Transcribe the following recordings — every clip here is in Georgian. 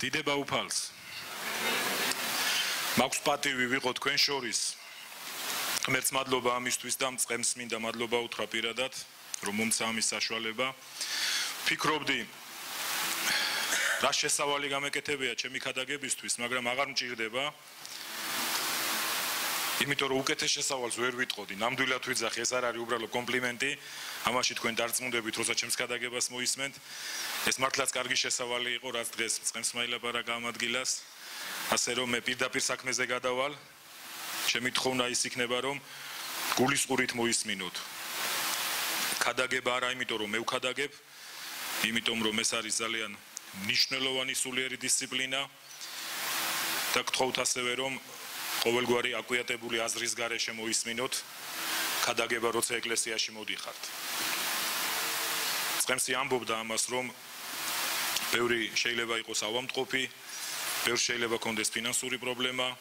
დიდება უფალს. მაქვს პატივი ვიყო თქვენ შორის. ღმერთს მადლობა ამისთვის და მწყემს მინდა მადლობა უთხრა პირადად რომ მომცა ამის საშუალება. ფიქრობდი რა შესავალი გამეკეთებია ჩემი ქადაგებისთვის მაგრამ აღარ მჭირდება იმიტომ რომ უკეთეს შესავალს ვერ ვიტყოდი. ნამდვილად ვიძახი ეს არ არის უბრალოდ კომპლიმენტი. ამაში თქვენ დარწმუნდებით როცა ჩემს ქადაგებას მოისმენთ. ეს მართლაც კარგი შესავალი იყო რაც დღეს წყემს მაილაბარა გამადგილას ასე რომ მე პირდაპირ საქმეზე გადავალ. ჩემი თხოვნა ის იქნება რომ გულისყურით მოისმინოთ. ქადაგება არა იმიტომ რომ მე ვქადაგებ იმიტომ რომ ეს არის ძალიან მნიშვნელოვანი სულიერი დისციპლინა. და გთხოვთ ასევე რომ ყოველგვარი აკვიატებული აზრის გარეშე მოისმინოთ ქადაგება როცა ეკლესიაში მოდიხართ. წემსი ამბობდა ამას რომ ბევრი შეიძლება იყოს ავამტყოფი ბევრ შეიძლება კონდეს ფინანსური პრობლემა.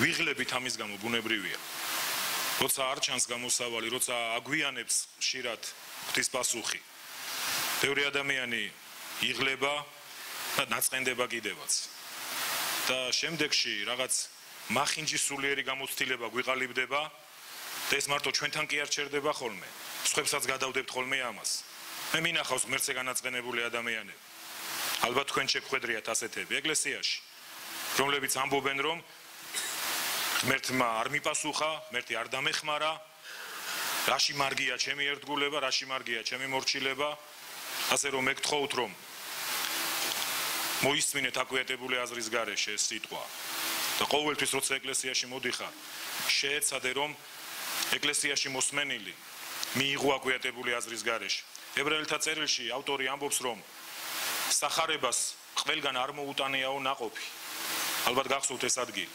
ვიღლებით ამის გამო ბუნებრივია. როცა არ ჩანს გამოსავალი როცა აგვიანებს ხშირად ღვთის პასუხი ბევრი ადამიანი იღლება და ნაწყენდება კიდევაც. და შემდეგში რაღაც მახინჯის სულიერი გამოცდილება გვიყალიბდება და ეს მარტო ჩვენთან კი არ ჩერდება ხოლმე. სხვებსაც გადავდებთ ხოლმე ამას. მე მინახავს ღმერთზე განაცხენებული ადამიანები. ალბათ თქვენ შეგხვედრიათ ასეთები ეკლესიაში, რომლებიც ამბობენ რომ ღმერთმა არ მიპასუხა, ღმერთი არ დამეხმარა. რაში მარგია ჩემი ერთგულება, რაში მარგია ჩემი მორჩილება? ასე რომ მეკთხოვთ რომ მოისმინეთ აკვიატებული აზრის გარეშე ეს სიტყვა. და ყოველთვის როცა ეკლესიაში მოდიხარ, შეეცადე რომ ეკლესიაში მოსმენილი მიიღო აკვიატებული აზრის გარეშე. ებრაელთა წერილში ავტორი ამბობს, რომ сахарებას ყველგან არ მოუტანეაო ناقოფი. ალბათ გახსოვთ ეს ადგილი.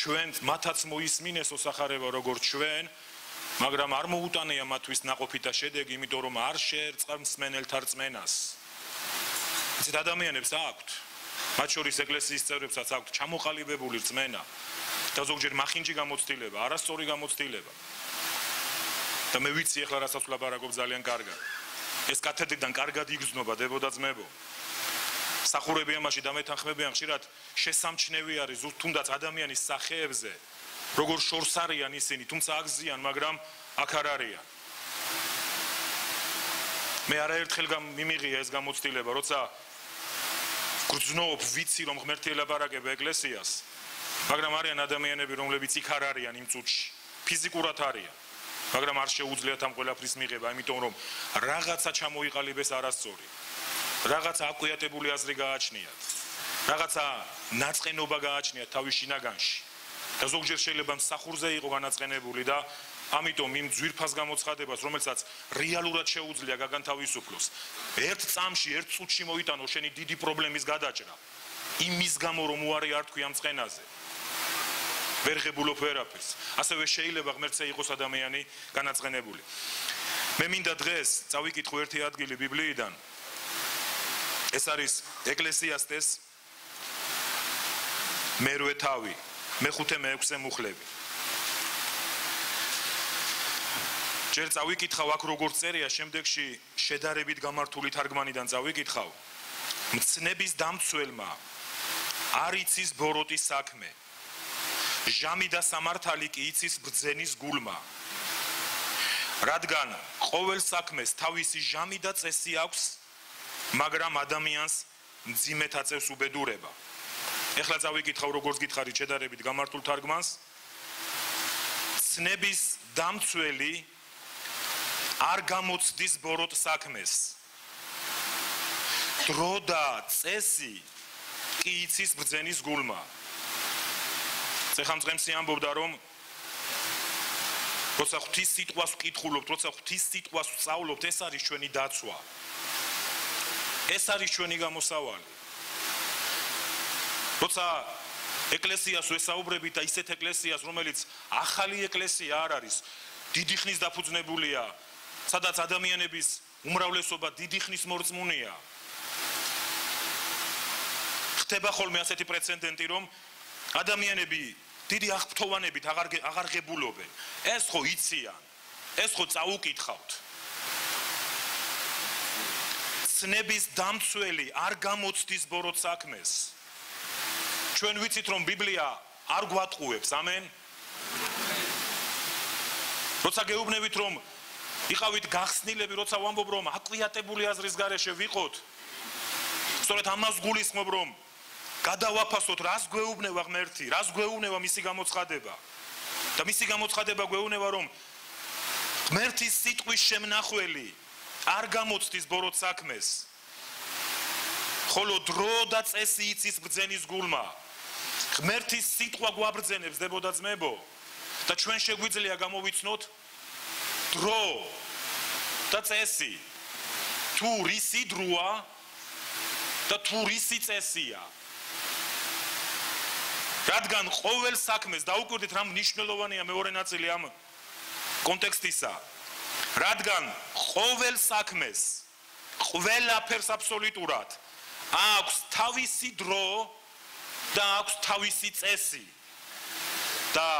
ჩვენ მათაც მოისმინესო сахарება როგორც ჩვენ, მაგრამ არ მოუტანეა მათთვის ناقოფი და შედეგი, იმიტომ რომ არ შეერწყა მსმენელთა რწმენას. ეს ადამიანებს აქვთ მათ შორის ეკლესიის წევრებსაც აქვთ ჩამოყალიბებული რწმენა და ზოგჯერ მახინჯი გამოცდილება, არასწორი გამოცდილება. და მე ვიცი ახლა რასაც ვლაპარაკობ ძალიან კარგად. ეს კათედრიდან კარგად იგრძნობა დებოდა ძმებო. სახურები ამაში დამეთანხმებიან ხშირად შესამჩნევი არის თუნდაც ადამიანის სახეებზე, როგორ შორს არიან ისინი, თუმცა აგზიან, მაგრამ აქ არ არიან. მე არაერთხელ მიმიღია ეს გამოცდილება, როცა გრძნობ ვიცი რომ ღმერთი ელაპარაკება ეკლესიას. მაგრამ არიან ადამიანები რომლებიც იქ არ არიან იმ წუთში. ფიზიკურად არიან. მაგრამ არ შეუძლიათ ამ ყველაფრის მიღება იმიტომ რომ რაღაცა ჩამოიყალიბეს არასწორი. რაღაცა აკვიატებული აზრი გააჩნიათ. რაღაცა ნაწყენობა გააჩნიათ თავის შინაგანში. და ზოგჯერ შეიძლება მსახურზე იყო განაცხენებული და ამიტომ იმ ძვირფას გამოცხადებას, რომელსაც რეალურად შეუძლია გაგანთავისუფლოს, ერთ წამში, ერთ წუთში მოიტანო შენი დიდი პრობლემის გადაჭრა. იმის გამო რომ უარი არ თქვი ამ წენაზე. ვერ ღებულობ ვერაფერს. ასევე შეიძლება ღმერთზე იყოს ადამიანი განაცხენებული. მე მინდა დღეს წავიკითხო ერთი ადგილი ბიბლიიდან. ეს არის ეკლესიასტეს მერვე თავი, მეხუთე მეექვსე მუხლები. ჯერ წავიკითხავ აქ როგორ წერია შემდეგში შედარებით გამართული თარგმანიდან წავიკითხავ. მცნების დამცველმა არ იცის ბოროტის საქმე. ჟამი და სამართალი კი იცის ბრძენის გულმა. რადგან ყოველ საქმეს თავისი ჟამი და წესი აქვს მაგრამ ადამიანს მძიმეთ აწევს უბედურება. ეხლა წავიკითხავ როგორც გითხარით შედარებით გამართულ თარგმანს. ცნების დამცველი არ გამოცდის ბოროტ საქმეს. დრო და წესი კი იცის ბრძენის გულმა. ცეხამწყემსი ამბობდა რომ როცა ღვთის სიტყვას ვკითხულობთ, როცა ღვთის სიტყვას ვსწავლობთ, ეს არის ჩვენი დაცვა. ეს არის ჩვენი გამოსავალი. როცა ეკლესიას ვესაუბრებით და ისეთ ეკლესიას, რომელიც ახალი ეკლესია არ არის, დიდი ხნის დაფუძნებულია სადაც ადამიანების უმრავლესობა დიდი ხნის მორწმუნეა. ხდება ხოლმე ასეთი პრეცედენტი, რომ ადამიანები დიდი აღფრთოვანებით აღარ აღარ ღებულობენ. ეს ხო იციან. ეს ხო წაუკითხავთ. ცნების დამცველი არ გამოცდის ბოროტ საქმეს ჩვენ ვიცით რომ ბიბლია არ გვატყუებს ამენ როცა გეუბნებით რომ იყავით გახსნილები როცა ვამბობ რომ აკვიატებული აზრის გარეშე ვიყოთ. სწორედ ამას გულისხმობ რომ გადავაფასოთ რას გვეუბნება ღმერთი რას გვეუბნება მისი გამოცხადება. და მისი გამოცხადება გვეუბნება რომ ღმერთის სიტყვის შემნახველი არ გამოცდის ბოროტ საქმეს. ხოლო დრო და წესი იცის ბძენის გულმა. ღმერთის სიტყვა გვაბრძენებს დებოდა ძმებო. და ჩვენ შეგვიძლია გამოვიცნოთ დრო. და წესი. თუ რისი დროა და თუ რისი წესია. რადგან ყოველ საქმეს დაუკვირდით რა მნიშვნელოვანია მეორე ნაწილი ამ კონტექსტისა. რადგან ყოველ საქმეს ყველაფერს აბსოლუტურად აქვს თავისი დრო და აქვს თავისი წესი. და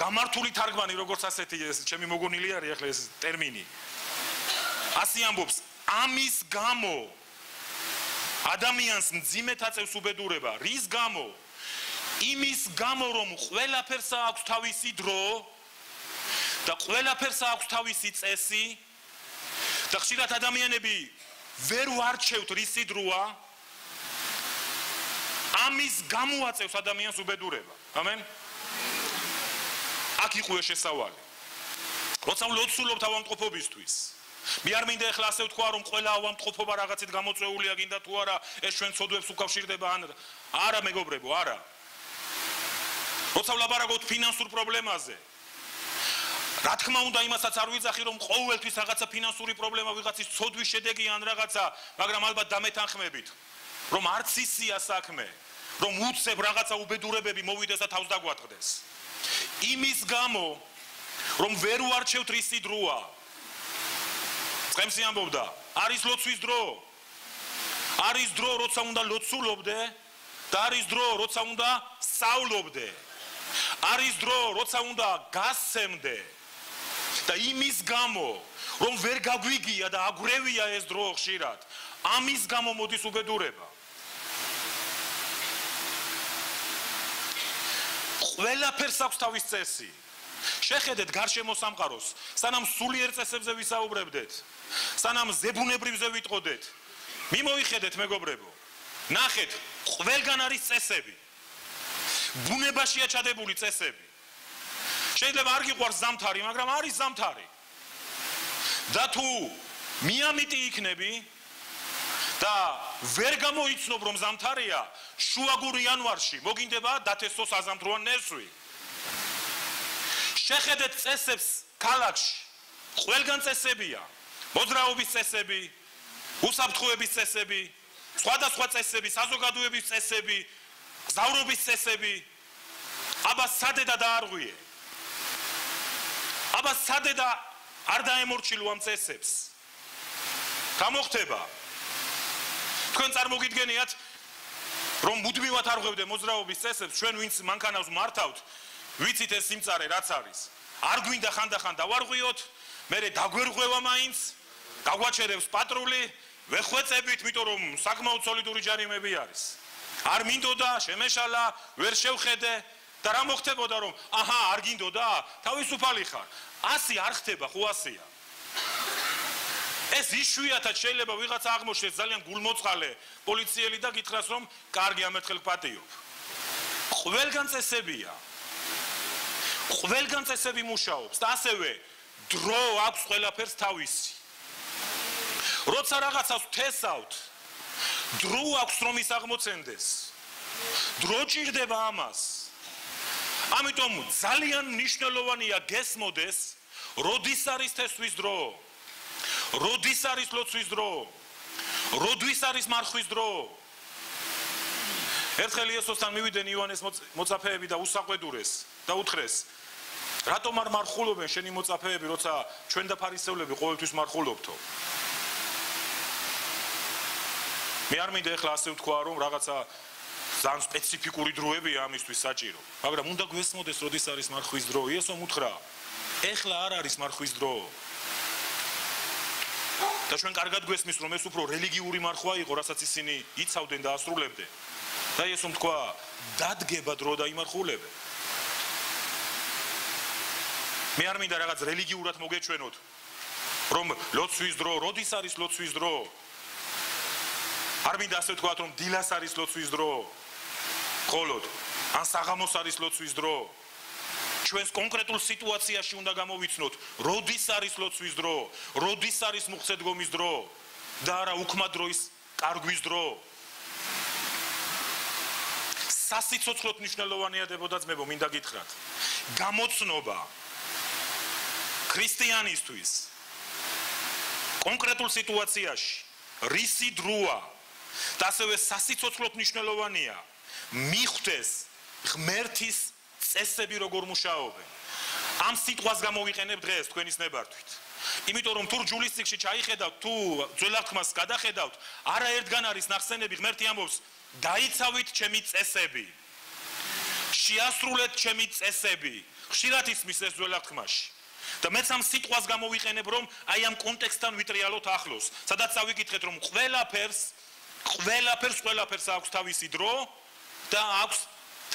გამართული თარგმანი როგორც ასეთი ეს ჩემი მოგონილი არის ახლა ეს ტერმინი. ასე ამბობს ამის გამო ადამიანს მძიმედ აწევს უბედურება. რის გამო? იმის გამო რომ ყველაფერს აქვს თავისი დრო და ყველაფერს აქვს თავისი წესი და ხშირად ადამიანები ვერ ვარჩევთ რისი დროა ამის გამოაწევს ადამიანს უბედურება. ამენ აქ იყო შესავალი. როცა ლოცულობთ ავამტყოფობისთვის მე არ მინდა ახლა ასე ვთქვა რომ ყველა ავამტყოფობა რაღაცით გამოწვეულია გინდა თუ არა ეს ჩვენ ცოდვებს უკავშირდება ან არა მეგობრებო არა. როცა ვლაბარაკობთ ფინანსურ პრობლემაზე. რა თქმა უნდა იმასაც არ ვიძახი რომ ყოველთვის რაღაცა ფინანსური პრობლემა ვიღაცის ცოდვის შედეგი ან რაღაცა მაგრამ ალბათ დამეთანხმებით რომ არც ისია საქმე რომ უცებ რაღაცა უბედურებები მოვიდეს და თავს დაგვატყდეს იმის გამო რომ ვერ უარჩევთ რისი დროა. წემსი ამბობდა არის ლოცვის დრო. არის დრო როცა უნდა ლოცულობდე და არის დრო როცა უნდა სწავლობდე არის დრო როცა უნდა გასცემდე. და იმის გამო რომ ვერ გაგვიგია და აგრევია ეს დრო ხშირად ამის გამო მოდის უბედურება ყველაფერს აქვს თავის წესი. შეხედეთ გარშემო სამყაროს სანამ სულიერ წესებზე ვისაუბრებდეთ სანამ ზებუნებრივზე ვიტყოდეთ. მიმოიხედეთ მეგობრებო. ნახეთ ყველგან არის წესები. ბუნებაშია ჩადებული წესები. შეიძლება არ გიყვარს ზამთარი მაგრამ არის ზამთარი. და თუ მიამიტი იქნები და ვერ გამოიცნობ რომ ზამთარია შუაგურ იანვარში მოგინდება დათესო საზამთროა ნესვი შეხედეთ წესებს ქალაქში. ყველგან წესებია. მოძრაობის წესები უსაფრთხოების წესები სხვადასხვა წესები საზოგადოების წესები გზავრობის წესები. აბა სადე და დაარღვიე. აბა სადე და არ დაემორჩილო ამ წესებს. გამოხდება თქვენ წარმოგიდგენიათ რომ მუდმივად არღვევდე მოძრაობის წესებს ჩვენ ვინც მანქანას მართავთ ვიცით ეს სიმწარე რაც არის. არ გვინდა ხანდახან დავარღვიოთ მე დაგვერღვევა მაინც გაგვაჩერებს პატრული ვეხვეწებით იმიტომ რომ საკმაოდ სოლიდური ჯარიმები არის. არ მინდოდა შემეშალა ვერ შევხედე და რა მოხდებოდა რომ აჰა არ გინდოდა? თავისუფალი ხარ. ასი არ ხდება ხო ასია ეს იშვიათად შეიძლება ვიღაცა აღმოჩნდეს ძალიან გულმოწყალე პოლიციელი და გითხრას რომ კარგი ამერთხელ პატიო ყველგან წესებია ყველგან წესები მუშაობს და ასევე დრო აქვს ყველაფერს თავისი. როცა რაღაცას თესავთ დრო აქვს რომ ის აღმოცენდეს. დრო ჭირდება ამას. ამიტომ ძალიან მნიშვნელოვანია გესმოდეს როდის არის თესვის დრო როდის არის ლოცვის დრო როდის არის მარხვის დრო ერთხელ იესოსთან მივიდნენ ივანეს მოწაფეები და უსაყვედურეს და უთხრეს რატომ არ მარხულობენ შენი მოწაფეები როცა ჩვენ და ფარისევლები ყოველთვის მარხულობთო მე არ მინდა ახლა ასე ვთქვა რომ რაღაცა ძალიან სპეციფიკური დროებია ამისთვის საჭირო. მაგრამ უნდა გვესმოდეს, როდის არის მარხვის დრო. იესო მუთხრა: "ეხლა არ არის მარხვის დრო." და ჩვენ კარგად გვესმის რომ ეს უფრო რელიგიური მარხვა იყო რასაც ისინი იცავდნენ და ასრულებდნენ. და ესო თქვა დადგება დრო და იმარხულებენ მე არ მინდა რაღაც რელიგიურად მოგეჩვენოთ რომ ლოცვის დრო როდის არის ლოცვის დრო? არ მინდა ასე ვთქვათ რომ დილას არის ლოცვის დრო. ხოლოდ ან საღამოს არის ლოცვის დრო ჩვენს კონკრეტულ სიტუაციაში უნდა გამოვიცნოთ. როდის არის ლოცვის დრო? როდის არის მუხცედგომის დრო? და არა უქმა დროის კარგვის დრო? სასიცოცხლოდ მნიშვნელოვანია დებოდაცმებო მინდა გითხრათ. გამოცნობა ქრისტიანისთვის კონკრეტულ სიტუაციაში რისი დროა? და ასევე სასიცოცხლოდ მნიშვნელოვანია მიხვდეს ღმერთის წესები როგორ მუშაობენ? ამ სიტყვას გამოვიყენებ დღეს თქვენის ნებართვით. იმიტომ რომ თუ ჯულის ციკში ჩაიხედავთ თუ ძველახმას გადახედავთ არაერთგან არის ნახსენები ღმერთი ამბობს დაიცავით ჩემი წესები შეასრულეთ ჩემი წესები ხშირად ისმის ეს ძველახმაში და მეც ამ სიტყვას გამოვიყენებ რომ აი ამ კონტექსტთან ვიტრიალოთ ახლოს. სადაც ავიკითხეთ რომ ყველაფერს ყველაფერს ყველაფერს აქვს თავისი დრო და აქვს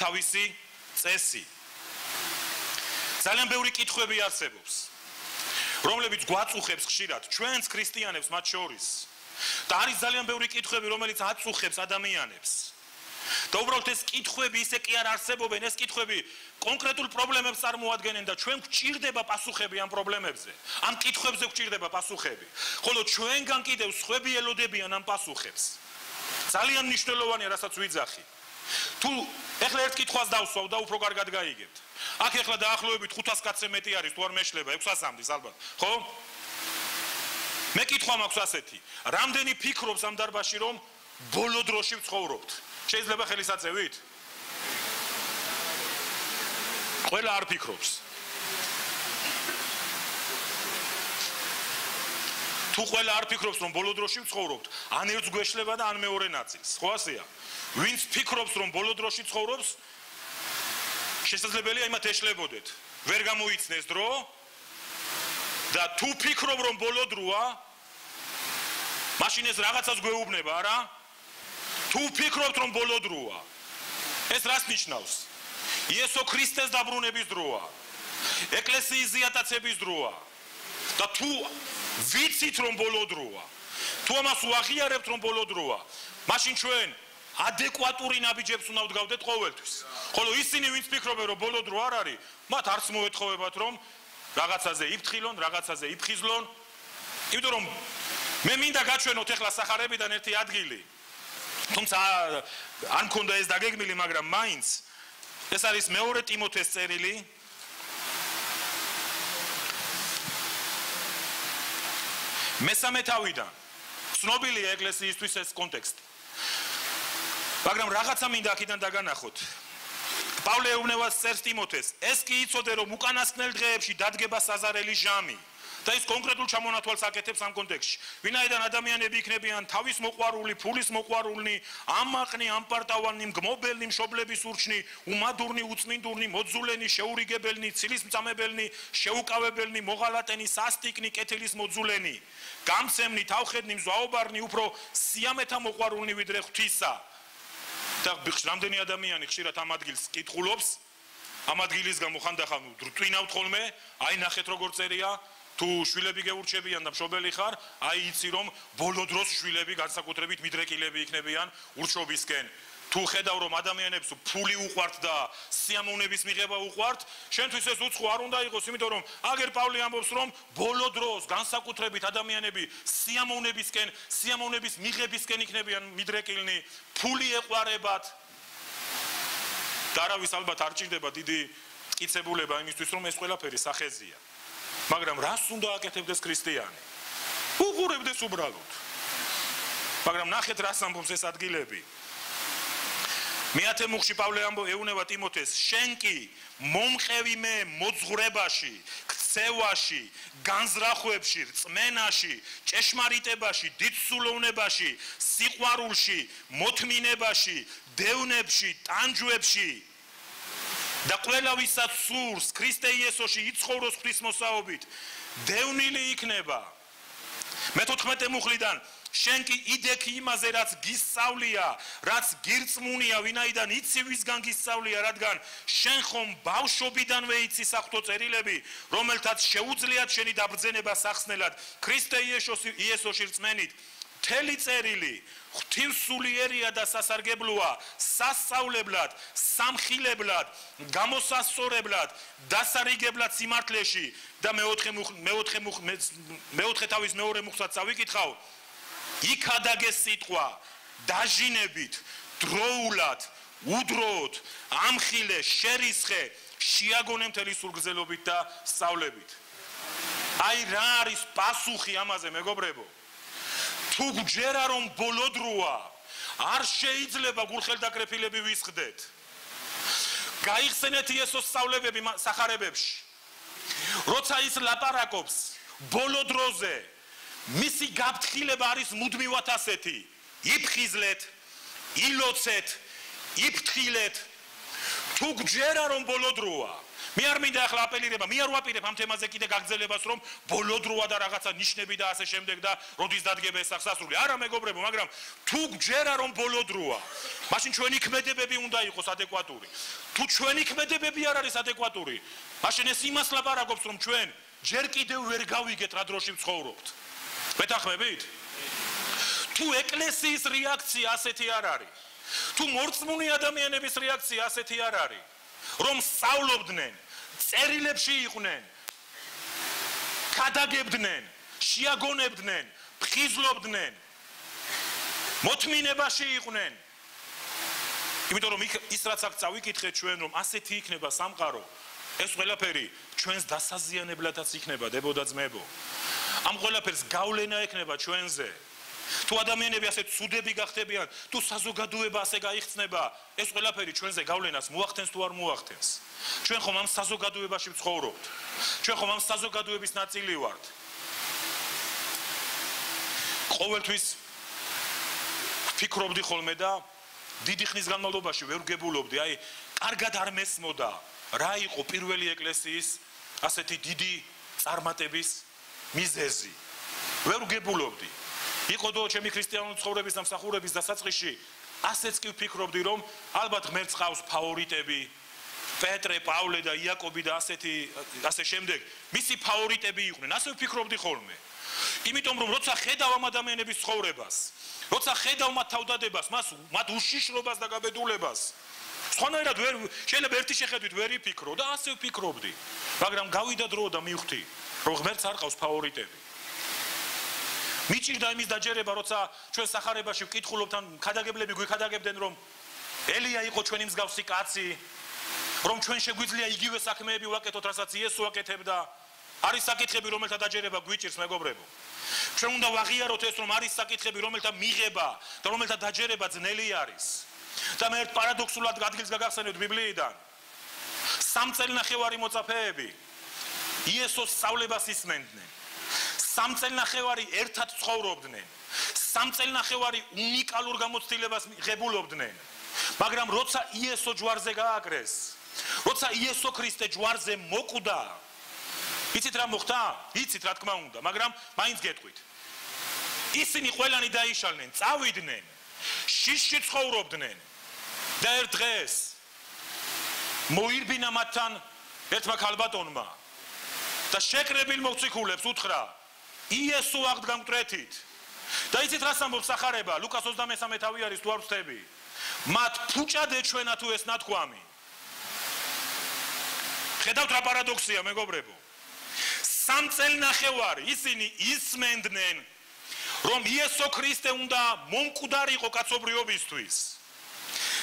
თავისი წესი. ძალიან ბევრი კითხვები არსებობს რომლებიც გვაწუხებს ხშირად ჩვენს ქრისტიანებს მათ შორის. და არის ძალიან ბევრი კითხვები რომელიც აწუხებს ადამიანებს. და უბრალოდ ეს კითხვები ისე კი არ არსებობენ ეს კითხვები კონკრეტულ პრობლემებს წარმოადგენენ და ჩვენ გვჭირდება პასუხები ამ პრობლემებზე. ამ კითხვებზე გვჭირდება პასუხები. ხოლო ჩვენგან კიდევ სხვები ელოდებიან ამ პასუხებს. ძალიან მნიშვნელოვანია რასაც ვიძახი თუ ეხლა ერთ კითხვას დავსვავ და უფრო კარგად გაიგებთ. აქ ეხლა დაახლოებით 500 კაცზე მეტი არის თუ არ მეშლება 600-მდის ალბათ. ხო? მე კითხვა მაქვს ასეთი. რამდენი ფიქრობს ამ დარბაში რომ ბოლო დროში ვცხოვრობთ? შეიძლება ხელისაწევით? ყველა არ ფიქრობს. თუ ყველა არ ფიქრობს რომ ბოლო დროში ვცხოვრობთ, ან ერთს გვეშლება და ან მეორე ნაწილს, ხო ასეა? ვინც ფიქრობს რომ ბოლო დროში ცხოვრობს, შესაძლებელია იმათ ეშლებოდეთ. ვერ გამოიცნეს დრო და თუ ფიქრობ რომ ბოლო დროა, მაშინ ეს რაღაცას გვეუბნება, არა? თუ ფიქრობთ რომ ბოლო დროა ეს რას ნიშნავს იესო ქრისტეს დაბრუნების დროა ეკლესიის ზიატაცების დროა და თუ ვიცით რომ ბოლო დროა თუ ამას უაღიარებთ რომ ბოლო დროა მაშინ ჩვენ ადეკვატური ნაბიჯებს უნდა ვდგავდეთ ყოველთვის. ხოლო ისინი ვინც ფიქრობენ რომ ბოლო დრო არ არის მათ არც მოეთხოვებათ რომ რაღაცაზე იფთხილონ რაღაცაზე იფხიზლონ. იმიტომ რომ მე მინდა გაჩვენოთ ახლა სახარებიდან ერთი ადგილი. თუმცა არ მქონდა ეს დაგეგმილი, მაგრამ მაინც ეს არის მეორე ტიმოთეს წერილი. მესამე თავიდან ცნობილია ეკლესიისთვის ეს კონტექსტი. მაგრამ რაღაცა მინდა აქედან დაგანახოთ. პავლე ეუბნება წერს ტიმოთეს, ეს კი იცოდე რომ უკანასკნელ დღეებში დადგება საზარელი ჟამი. და ის კონკრეტულ ჩამონათვალს აკეთებს ამ კონტექსტში. ვინაიდან ადამიანები იქნებიან თავის მოყვარული, ფულის მოყვარულნი, ამაყნი, ამპარტავანი, მგმობელნი, მშობლების ურჩნი, უმადურნი, უწმინდურნი, მოძულენი, შეურიგებელნი, ცილის მწამებელნი, შეუკავებელნი, მოღალატენი, სასტიკნი, კეთილის მოძულენი, გამცემნი, თავხედნი, მზაობარნი, უფრო სიამეთა მოყვარულნი ვიდრე ღვთისა. და რამდენი ადამიანი ხშირად ამ ადგილს კითხულობს ამ ადგილის გამო ხანდახან რტვინავთ ხოლმე აი ნახეთ როგორ წერია თუ შვილები გეურჩებიან და მშობელი ხარ, აი იცი რომ ბოლო დროს შვილები განსაკუთრებით მიდრეკილები იქნებიან ურჩობისკენ. თუ ხედავ რომ ადამიანებს ფული უყვართ და სიამოვნების მიღება უყვართ, შენთვის ეს უცხო არ უნდა იყოს, იმიტომ რომ აგერ პავლე ამბობს რომ ბოლო დროს განსაკუთრებით ადამიანები სიამოვნებისკენ, სიამოვნების მიღებისკენ იქნებიან მიდრეკილნი, ფული ეყვარებათ. დარავის ალბათ არ ჭირდება დიდი წკიცებულება იმისთვის რომ ეს ყველაფერი სახეზია. მაგრამ რას უნდა აკეთებდეს ქრისტიანი? უღურებდეს უბრალოდ. მაგრამ ნახეთ რას ამბობს ეს ადგილები. მეათე მუხში პავლე ამბო ეუნება ტიმოთეს, შენ კი მომყევი მე მოძღრებაში, ქცევაში, განზრახვებში, წმენაში, ჭეშმარიტებაში, დიდსულოვნებაში, სიყვარულში, მოთმინებაში, დევნებში, ტანჯვებში, და ყველა ვისაც სურს ქრისტე იესოში იცხოვროს ღვთის მოსაობით დევნილი იქნება მე-14 მუხლიდან შენ კი იდექი იმაზე რაც გისწავლია, რაც გირწმუნია, ვინაიდან იცი ვისგან გისწავლია, რადგან შენ ხომ ბავშვობიდანვე იცი საფრთხო წერილები, რომელთაც შეუძლიათ შენი დაბრძენება სახსნელად ქრისტე იესოში რწმენით. მთელი წერილი ღვთივსულიერია და სასარგებლოა სასწავლებლად, სამხილებლად, გამოსასწორებლად, დასარიგებლად სიმართლეში და მეოთხე მეოთხე მეოთხე თავის მეორე მუხსაც წავიკითხავ. იქ ადაგეს სიტყვა დაჟინებით, დროულად, უდროოდ, ამხილე, შერისხე, შეაგონე მთელი სულგზელობით და სწავლებით. აი რა არის პასუხი ამაზე მეგობრებო? თუ გჯერა რომ ბოლოდროა არ შეიძლება გულხელდაკრეფილები ვისხდეთ. გაიხსენეთ იესოს სწავლებები სახარებებში. როცა ის ლაპარაკობს ბოლოდროზე მისი გაფრთხილება არის მუდმივად ასეთი იფხიზლეთ ილოცეთ იფრთხილეთ. თუ გჯერა რომ ბოლოდროა მე არ მინდა ახლა აპელირება, მე არ ვაპირებ ამ თემაზე კიდე გაგრძელებას, რომ ბოლო დროა და რაღაცა ნიშნები და ასე შემდეგ და როდის დადგება ეს სახსასრული. არა მეგობრებო, მაგრამ თუ გჯერა რომ ბოლო დროა, მაშინ ჩვენი ქმედებები უნდა იყოს ადეკვატური. თუ ჩვენი ქმედებები არ არის ადეკვატური, მაშინ ეს იმას ლაპარაკობს, რომ ჩვენ ჯერ კიდევ ვერ გავიგეთ რა დროში ვცხოვრობთ. მეთანხმებით? თუ ეკლესიის რეაქცია ასეთი არ არის, თუ მორწმუნე ადამიანების რეაქცია ასეთი არ არის, რომ სწავლობდნენ წერილებში იყვნენ გადაგებდნენ შეაგონებდნენ ფხიზლობდნენ მოთმინებაში იყვნენ. იმიტომ რომ ის რაც აქ წავიკითხეთ ჩვენ რომ ასეთი იქნება სამყარო. ეს ყველაფერი ჩვენს დასაზიანებლადაც იქნება დებო და ძმებო ამ ყველაფერს გავლენა ექნება ჩვენზე თუ ადამიანები ასე ცუდები გახდებიან თუ საზოგადოება ასე გაიხსნება ეს ყველაფერი ჩვენზე გავლენას მოახდენს თუ არ მოახდენს? ჩვენ ხომ ამ საზოგადოებაში ვცხოვრობთ? ჩვენ ხომ ამ საზოგადოების ნაწილი ვართ? ყოველთვის ფიქრობდი ხოლმე და დიდი ხნის განმავლობაში ვერ გგებულობდი აი კარგად არ მესმოდა რა იყო პირველი ეკლესიის ასეთი დიდი წარმატების მიზეზი. ვერ გგებულობდი იყო დო ჩემი ქრისტიანული ცხოვრების და მსახურების დასაწყისში ასეც კი ვფიქრობდი რომ ალბათ ღმერთს ყავს ფავორიტები პეტრე, პავლე და იაკობი და ასეთი ასე შემდეგ მისი ფავორიტები იყვნენ. ასე ვფიქრობდი ხოლმე. იმიტომ რომ როცა ხედავ ამ ადამიანების ცხოვრებას, როცა ხედავ მათ თავდადებას, მას მათ უშიშრობას და გაბედულებას, სხვანაირად ვერ შეიძლება ერთი შეხედვით ვერ იფიქრო და ასე ვფიქრობდი. მაგრამ გავიდა დრო და მივხვდი, რომ ღმერთს არ ყავს ფავორიტები. მიჭირდა იმის დაჯერება, როცა ჩვენ სახარებაში ვკითხულობთ ან ხადაგებლები გვიქადაგებდნენ, რომ ელია იყო ჩვენი მსგავსი კაცი, რომ ჩვენ შეგვიძლია იგივე საქმეები ვაკეთოთ, რასაც იესო აკეთებდა. არის საკითხები, რომელთა დაჯერება გვიჭირს, მეგობრებო. ჩვენ უნდა ვაღიაროთ ეს, რომ არის საკითხები, რომელთა მიღება და რომელთა დაჯერება ძნელი არის. და მე ერთ პარადოქსულად ადგილს გაგახსენებთ ბიბლიიდან. სამწელნახევარი მოწაფეები იესოს სწავლებას ისმენდნენ. სამწელნახევარი ერთად ცხოვრობდნენ. სამწელნახევარი უნიკალურ გამოცდილებას ღებულობდნენ. მაგრამ როცა იესო ჯვარზე გააკრეს, როცა იესო ქრისტე ჯვარზე მოკვდა, იცით რა მოხდა? იცით რა თქმა უნდა, მაგრამ მაინც გეტყვით. ისინი ყველანი დაიშალნენ, წავიდნენ, შიში ცხოვრობდნენ და ერთ დღეს მოირბინა მათთან ერთმა ქალბატონმა და შეკრებილ მოციქულებს უთხრა იესო აღდგამკრეთით და იცით რას ამბობს სახარება? ლუკას 23 თავი არის თუ არ ვწდები? მათ ფუჭად ეჩვენა თუ ეს ნათქვამი? ხედავთ რა პარადოქსია მეგობრებო. სამწელნახევარი ისინი ისმენდნენ რომ იესო ქრისტე უნდა მომკვდარიყო კაცობრიობისთვის.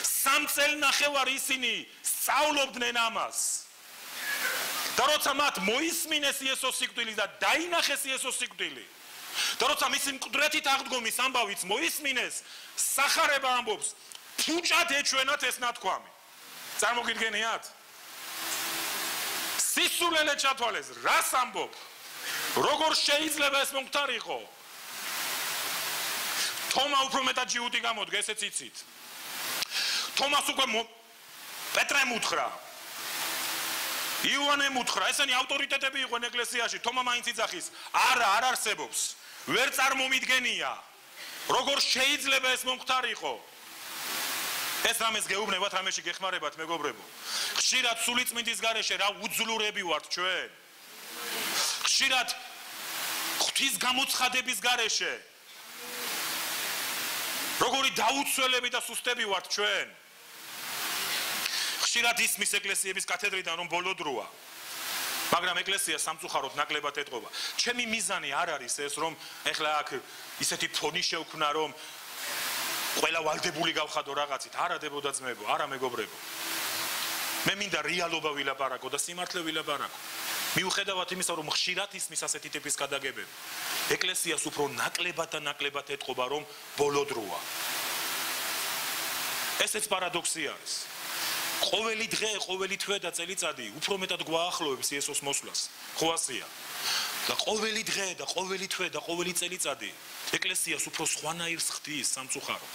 სამწელნახევარი ისინი სწავლობდნენ ამას და როცა მათ მოისმინეს იესოს სიკვდილი და დაინახეს იესოს სიკვდილი და როცა მისი მკვდრეთით აღდგომის ამბავიც მოისმინეს სახარება ამბობს ფუჭად ეჩვენათ ეს ნათქვამი წარმოგიდგენიათ სისულელე ჩათვალეს რას ამბობ? როგორ შეიძლება ეს მომხდარიყო თომა უფრო მეტად ჯიუტი გამოდგა ესეც იცით. თომას უკვე პეტრე მუთხრა იოანე მუთხრა ესენი ავტორიტეტები იყვნენ ეკლესიაში თომა მაინც იძახის. არა არ არსებობს. ვერ წარმომიდგენია. როგორ შეიძლება ეს მომختარიყო ეს რამეს გეუბნებათ რამეში გეხმარებათ მეგობრებო. ხშირად სულიწმინდის გარეშე რა უძლურები ვართ ჩვენ. ხშირად ღვთის გამოცხადების გარეშე. როგორი დაუცველები და სუსტები ვართ ჩვენ ხშირად ისმის ეკლესიების კათედრიდან რომ ბოლო დროა მაგრამ ეკლესია სამწუხაროდ ნაკლებად ეტყობა. ჩემი მიზანი არ არის ეს რომ ეხლა აქ ისეთი ფონი შევქნა რომ ყველა ვალდებული გავხადო რაღაცით. არა დებოდა ძმებო არა მეგობრებო. მე მინდა რეალობა ვილაპარაკო და სიმართლე ვილაპარაკო. მიუხედავად იმისა რომ ხშირად ისმის ასეთი ტიპის გადაგებები ეკლესიას უფრო ნაკლებად და ნაკლებად ეტყობა რომ ბოლო დროა ესეც პარადოქსი არის ყოველი დღე, ყოველი თვე და წელიწადი უფრო მეტად გვაახლოვებს იესოს მოსვლას. ხო ასია? და ყოველი დღე და ყოველი თვე და ყოველი წელიწადი ეკლესიას უფრო სხვანაირს ხდის სამწუხაროდ.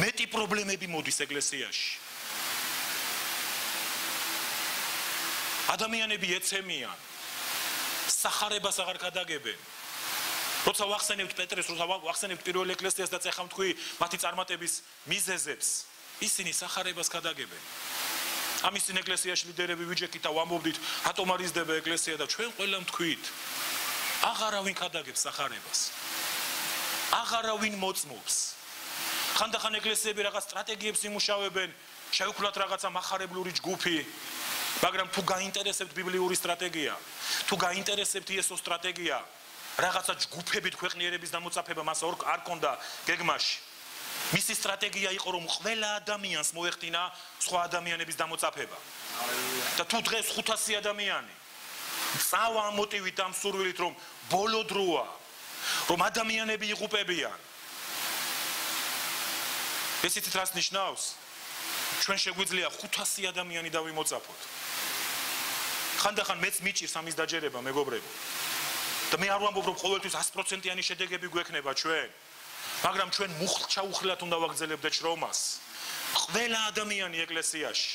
მეტი პრობლემები მოდის ეკლესიაში. ადამიანები ეცემიან სახარებას აღარ გადაგებენ. როცა ვახსენებთ პეტრეს, როცა ვახსენებთ პირველ ეკლესიას და წეხამ თქვი მათი წარმატების მიზეზებს, ისინი სახარებას გადაგებენ. ამის წინ ეკლესიაში ლიდერები ვიჯექით და ვამბობდით, რატომ არიზდება ეკლესია და ჩვენ ყველამ თქვით, აღარავინ გადაგებს სახარებას. აღარავინ მოწმობს. ხანდახან ეკლესიები რაღაც სტრატეგიებს იმუშავებენ, შევქვლათ რაღაცა מחარებლური ჯგუფი, მაგრამ თუ გაინტერესებთ ბიბლიური სტრატეგია, თუ გაინტერესებთ იესოს სტრატეგია, რაღაცა ჯგუფებით ქვეყნიერების დამოწაფება მას არ კონდა გეგმაში. მისი სტრატეგია იყო რომ ყველა ადამიანს მოეხდინა სხვა ადამიანების დამოწაფება. და თუ დღეს 500 ადამიანი წავა მოტივით ამ სურვილით რომ ბოლო დროა რომ ადამიანები იღუპებიან. ეს იცით რას ნიშნავს? ჩვენ შეგვიძლია 500 ადამიანი დავიმოწაფოთ. ხანდახან მეც მიჭირს ამის დაჯერება მეგობრებო. და მე არ ვამბობ რომ ყოველთვის 100%-იანი შედეგები გვექნება ჩვენ. მაგრამ ჩვენ მუხლჩაუხლად უნდა ვაგრძელებდეთ შრომას. ყველა ადამიანი ეკლესიაში,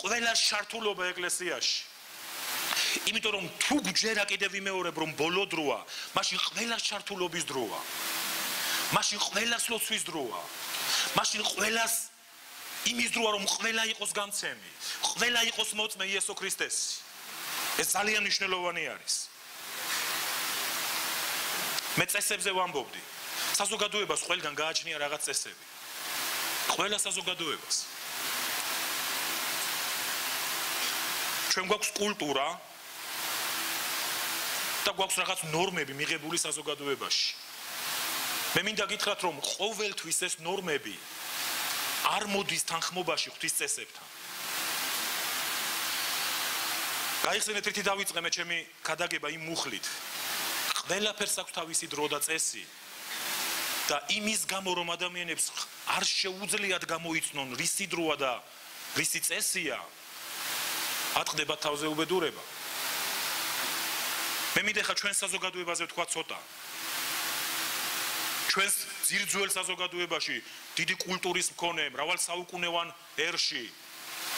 ყველა შართულობა ეკლესიაში. იმიტომ რომ თუ გჯერა კიდევ ვიმეორებ რომ ბოლო დროა, მაშინ ყველა შართულობის დროა. მაშინ ყველა სლოცვის დროა. მაშინ ყველას იმის დროა რომ ყველა იყოს გამცემი, ყველა იყოს მოწმე იესო ქრისტესი. ეს ძალიან მნიშვნელოვანი არის. მე წესებზე ვამბობდი. საზოგადოებას ყველგან გააჩნია რაღაც წესები. ყველა საზოგადოებას. ჩვენ გვაქვს კულტურა და გვაქვს რაღაც ნორმები მიღებული საზოგადოებაში. მე მინდა გითხრათ, რომ ყოველთვის ეს ნორმები არ მოდის თანხმობაში ღვთის წესებთან. გაიხსენეთ ერთი დავიწყე მე ჩემი გადაგება იმ მუხლით. ყველაფერს აქვს თავისი დრო და წესი. და იმის გამო რომ ადამიანებს არ შეუძლიათ გამოიცნონ რისი დროა და რისი წესია ატყდება თავზე უბედურება. მე მიდეხა ჩვენ საზოგადოებაზე თქვა ცოტა. ჩვენ ძირძველ საზოგადოებაში დიდი კულტურის მქონე მრავალ საუკუნევან ერში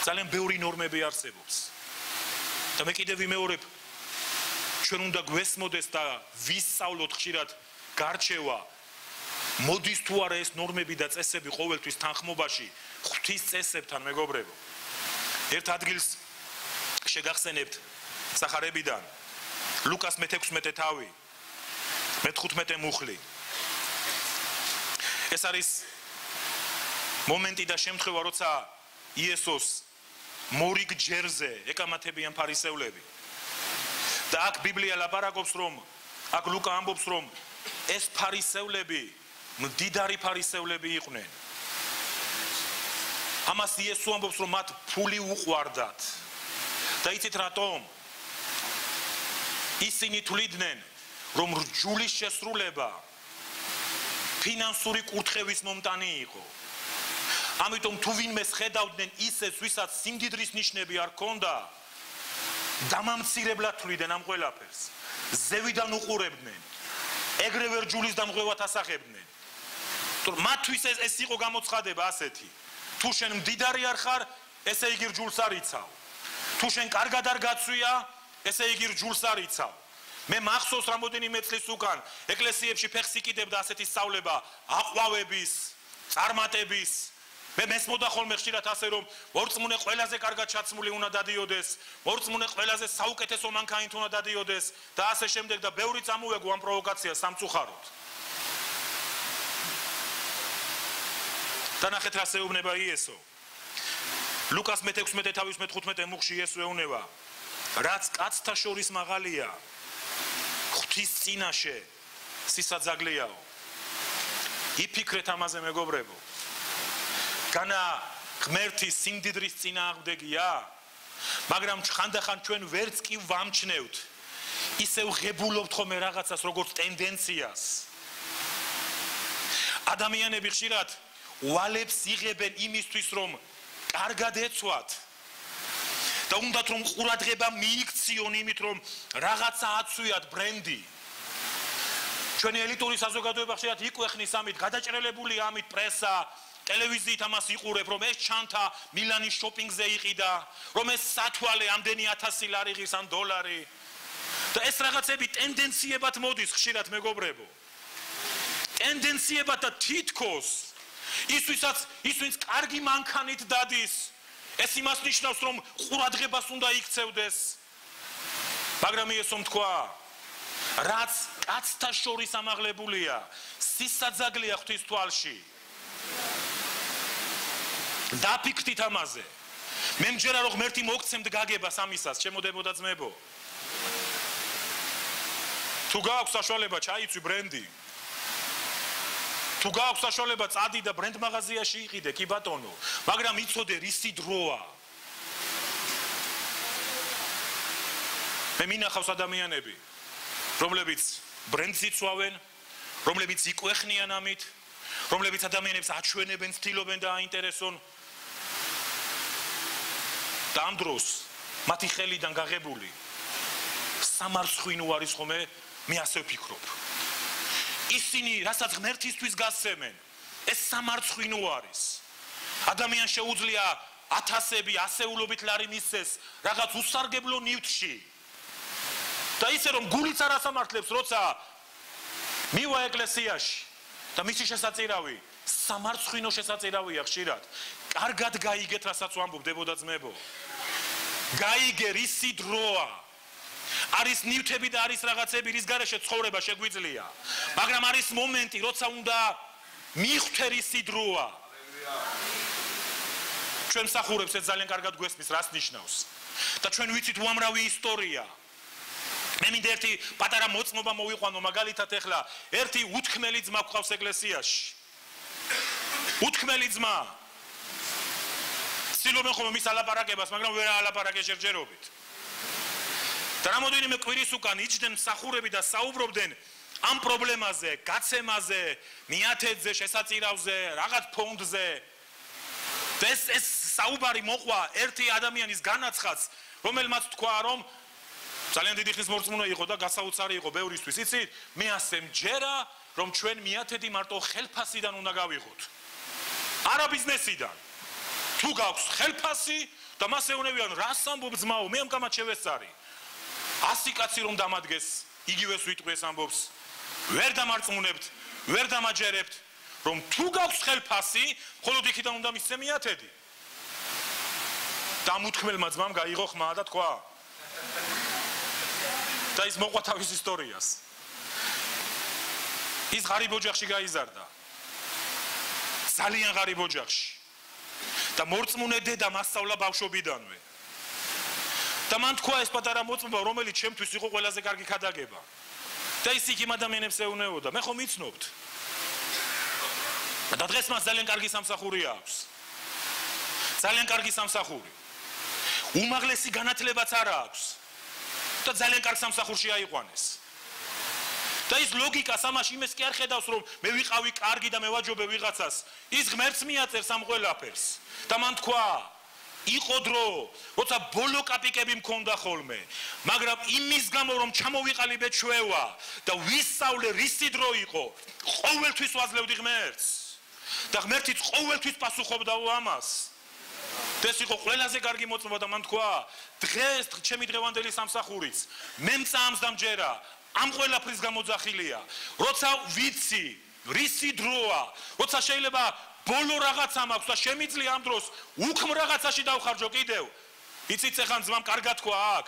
ძალიან ბევრი ნორმები არსებობს. და მე კიდევ ვიმეორებ ჩვენ უნდა გვესმოდეს და ვისწავლოთ ხშირად გარჩევა. მოდის თუ არა ეს ნორმები და წესები ყოველთვის თანხმობაში ღვთის წესებთან მეგობრებო. ერთ ადგილს შეგახსენებთ სახარებიდან. ლუკას მე-16 თავი მე-15 მუხლი. ეს არის მომენტი და შემთხვევა როცა იესოს მორიგ ჯერზე ეკამათებიან ფარისევლები და აქ ბიბლია ლაპარაკობს რომ აქ ლუკა ამბობს რომ ეს ფარისევლები მდიდარი ფარისევლები იყვნენ. ამას იესო ამბობს რომ მათ ფული უყვარდათ. და იცით რატომ? ისინი თვლიდნენ რომ რჯულის შესრულება ფინანსური კურთხევის მომტანი იყო. ამიტომ თუ ვინმეს ხედავდნენ ისე ვისაც სიმდიდრის ნიშნები არ ქონდა დამამცირებლად თვლიდნენ ამ ყველაფერს. ზევიდან უყურებდნენ. ეგრევე რჯულის დამღევათ ასახებდნენ. თუ მათთვის ეს ეს იყო გამოცხადება ასეთი თუ შენ მდიდარი არ ხარ ესე იგი რჯულს არ იცავ თუ შენ კარგად არ გაცვია ესე იგი რჯულს არ იცავ მე მახსოვს რამოდენიმე წლის უკან ეკლესიებში ფეხს იკიდებდა ასეთი სწავლება აყვავების, წარმატების მე მესმოდა ხოლმე ხშირად ასე რომ მორწმუნე ყველაზე კარგად ჩაცმული უნდა დადიოდეს, მორწმუნე ყველაზე საუკეთესო მანქანით უნდა დადიოდეს და ასე შემდეგ და ბევრი წამოეგო ამ პროვოკაციას სამწუხაროდ. და ნახეთ რა შეუბნება იესო. ლუკას მე-16 თავის მე-15 მუხში იესო ეუნება რაც კაცთა შორის მაღალია ღვთის წინაშე სისაძაგლიაო. იფიქრეთ ამაზე მეგობრებო. განა ღმერთის სიმდიდრის წინააღმდეგია. მაგრამ ხანდახან ჩვენ ვერც კი ვამჩნევთ. ისევ ღებულობთ ხოლმე რაღაცას როგორც ტენდენციას. ადამიანები ხშირად ვალებს იღებენ იმისთვის რომ კარგად ეცვათ. და უნდათ რომ ყურადღება მიიქციონ იმით რომ რაღაცა აცვიათ ბრენდი. ჩვენი ელიტური საზოგადოება ხშირად იყვეხნის ამით გადაჭრელებული ამით პრესა ტელევიზიით ამას იყურებ რომ ეს ჩანთა მილანის შოპინგზე იყიდა რომ ეს სათვალე ამდენი 1000 ლარი ღირს ან დოლარი. და ეს რაღაცები ტენდენციებად მოდის ხშირად მეგობრებო. ტენდენციებად და თითქოს ის ვისაც ის ვინც კარგი მანქანით დადის ეს იმას ნიშნავს რომ ყურადღებას უნდა იქცევდეს. მაგრამ ისო თქვა რაც კაცთა შორის ამაღლებულია სისაძაგლია ღვთის თვალში დაფიქრდით ამაზე. მე მჯერა რომ ღმერთი მოგცემთ გაგებას ამისას, შემოდებოდა ძმებო. თუ გააქვს საშუალება ჩაიცვი ბრენდი. თუ გააქვს საშუალება წადი და ბრენდ მაღაზიაში იყიდე, კი ბატონო, მაგრამ იცოდე რისი დროა. მე მინახავს ადამიანები, რომლებიც ბრენდს იცვავენ, რომლებიც იყვეხნიან ამით, რომლებიც ადამიანებს აჩვენებენ, ცდილობენ და აინტერესონ და ამ დროს მათი ხელიდან გაღებული სამარცხვინო არის ხომე მე ასე ვფიქრობ. ისინი რასაც ღმერთისთვის გასცემენ ეს სამარცხვინო არის. ადამიანს შეუძლია ათასები ასეულობით ლარი მისცეს რაღაც უსარგებლო ნივთში. და ისე რომ გულიც არ ასამართლებს როცა მივა ეკლესიაში და მისი შესაწირავი სამარცხვინო შესაწირავია ხშირად. კარგად გაიგეთ რასაც ვამბობ დებოდა ძმებო გაიგე რისი დროა არის ნივთები და არის რაღაცები რის გარეშე ცხოვრება შეგვიძლია? მაგრამ არის მომენტი როცა უნდა მიხვთე რისი დროა ჩვენ მსახურებს ეს ძალიან კარგად გვესმის რას ნიშნავს? და ჩვენ ვიცით უამრავი ისტორია. მე მინდა ერთი პატარა მოწმობა მოვიყვანო მაგალითად ეხლა ერთი უთქმელი ძმა გვყავს ეკლესიაში. უთქმელი ძმა ცდილობენ ხოლმე მის ალაპარაკებას, მაგრამ ვერ ალაპარაკე შეერჯერობით. და რამოდენიმე კვირის უკან იჯდნენ მსახურები და საუბრობდნენ ამ პრობლემაზე, გაცემაზე, მიათედზე, შესაწირავზე, რაღაც ფონდზე. ეს ეს საუბარი მოყვა ერთი ადამიანის განაცხადს, რომელმაც თქვა, რომ ძალიან დიდი ხნის მორწმუნე იყო და გასაოცარი იყო ბევრისთვის. იცი, მე ასე მჯერა, რომ ჩვენ მიათედი მარტო ხელფასიდან უნდა გავიღოთ. არა ბიზნესიდან. თუ გაქვს ხელფასი და მას ეუნებიან რას ამბობ ძმაო მე ამ გამათ შევესწარი. ასი კაცი რომ დამადგეს იგივეს ვიტყვეს ამბობს. ვერ დამარწმუნებთ ვერ დამაჯერებთ რომ თუ გაქვს ხელფასი მხოლოდ იქიდან უნდა მისცემი ათედი. დამუთქმელმა ძმამ გაიღო ხმა და თქვა და ის მოყვა თავის ისტორიას. ის ღარიბ ოჯახში გაიზარდა. ძალიან ღარიბ ოჯახში და მორწმუნე დედა მასწავლა ბავშვობიდანვე. და მან თქვა ეს პატარა მოწმობა, რომელიც ჩემთვის იყო ყველაზე კარგი ქადაგება. და ის იქ იმ ადამიანებს ეუნეოდა, მე ხომ იცნობთ. და დღეს მას ძალიან კარგი სამსახური აქვს. ძალიან კარგი სამსახური. უმაღლესი განათლებაც არა აქვს. და ძალიან კარგ სამსახურში აიყვანეს. და ის ლოგიკა სამაში იმეს კი არ ხედავს რომ მე ვიყავი კარგი და მე ვაჯობე ვიღაცას. ის ღმერთს მიაწერს ამ ყველაფერს. და მან თქვა იყო დრო როცა ბოლო კაპიკები მქონდა ხოლმე მაგრამ იმის გამო რომ ჩამოვიყალიბე ჩვევა და ვისწავლე რისი დრო იყო ყოველთვის ვაძლევდი ღმერთს. და ღმერთიც ყოველთვის პასუხობდა ამას ეს იყო ყველაზე კარგი მოწმობა და მან თქვა დღეს ჩემი დღევანდელი სამსახურიც მე მწამს დამჯერა ამ ყველაფრის გამოძახილია. როცა ვიცი, რისი დროა, როცა შეიძლება ბოლო რაღაცა მაქვს და შემიძლია ამ დროს უქმ რაღაცაში დავხარჯო კიდევ. იცით ეხან ძმამ კარგად თქვა აქ.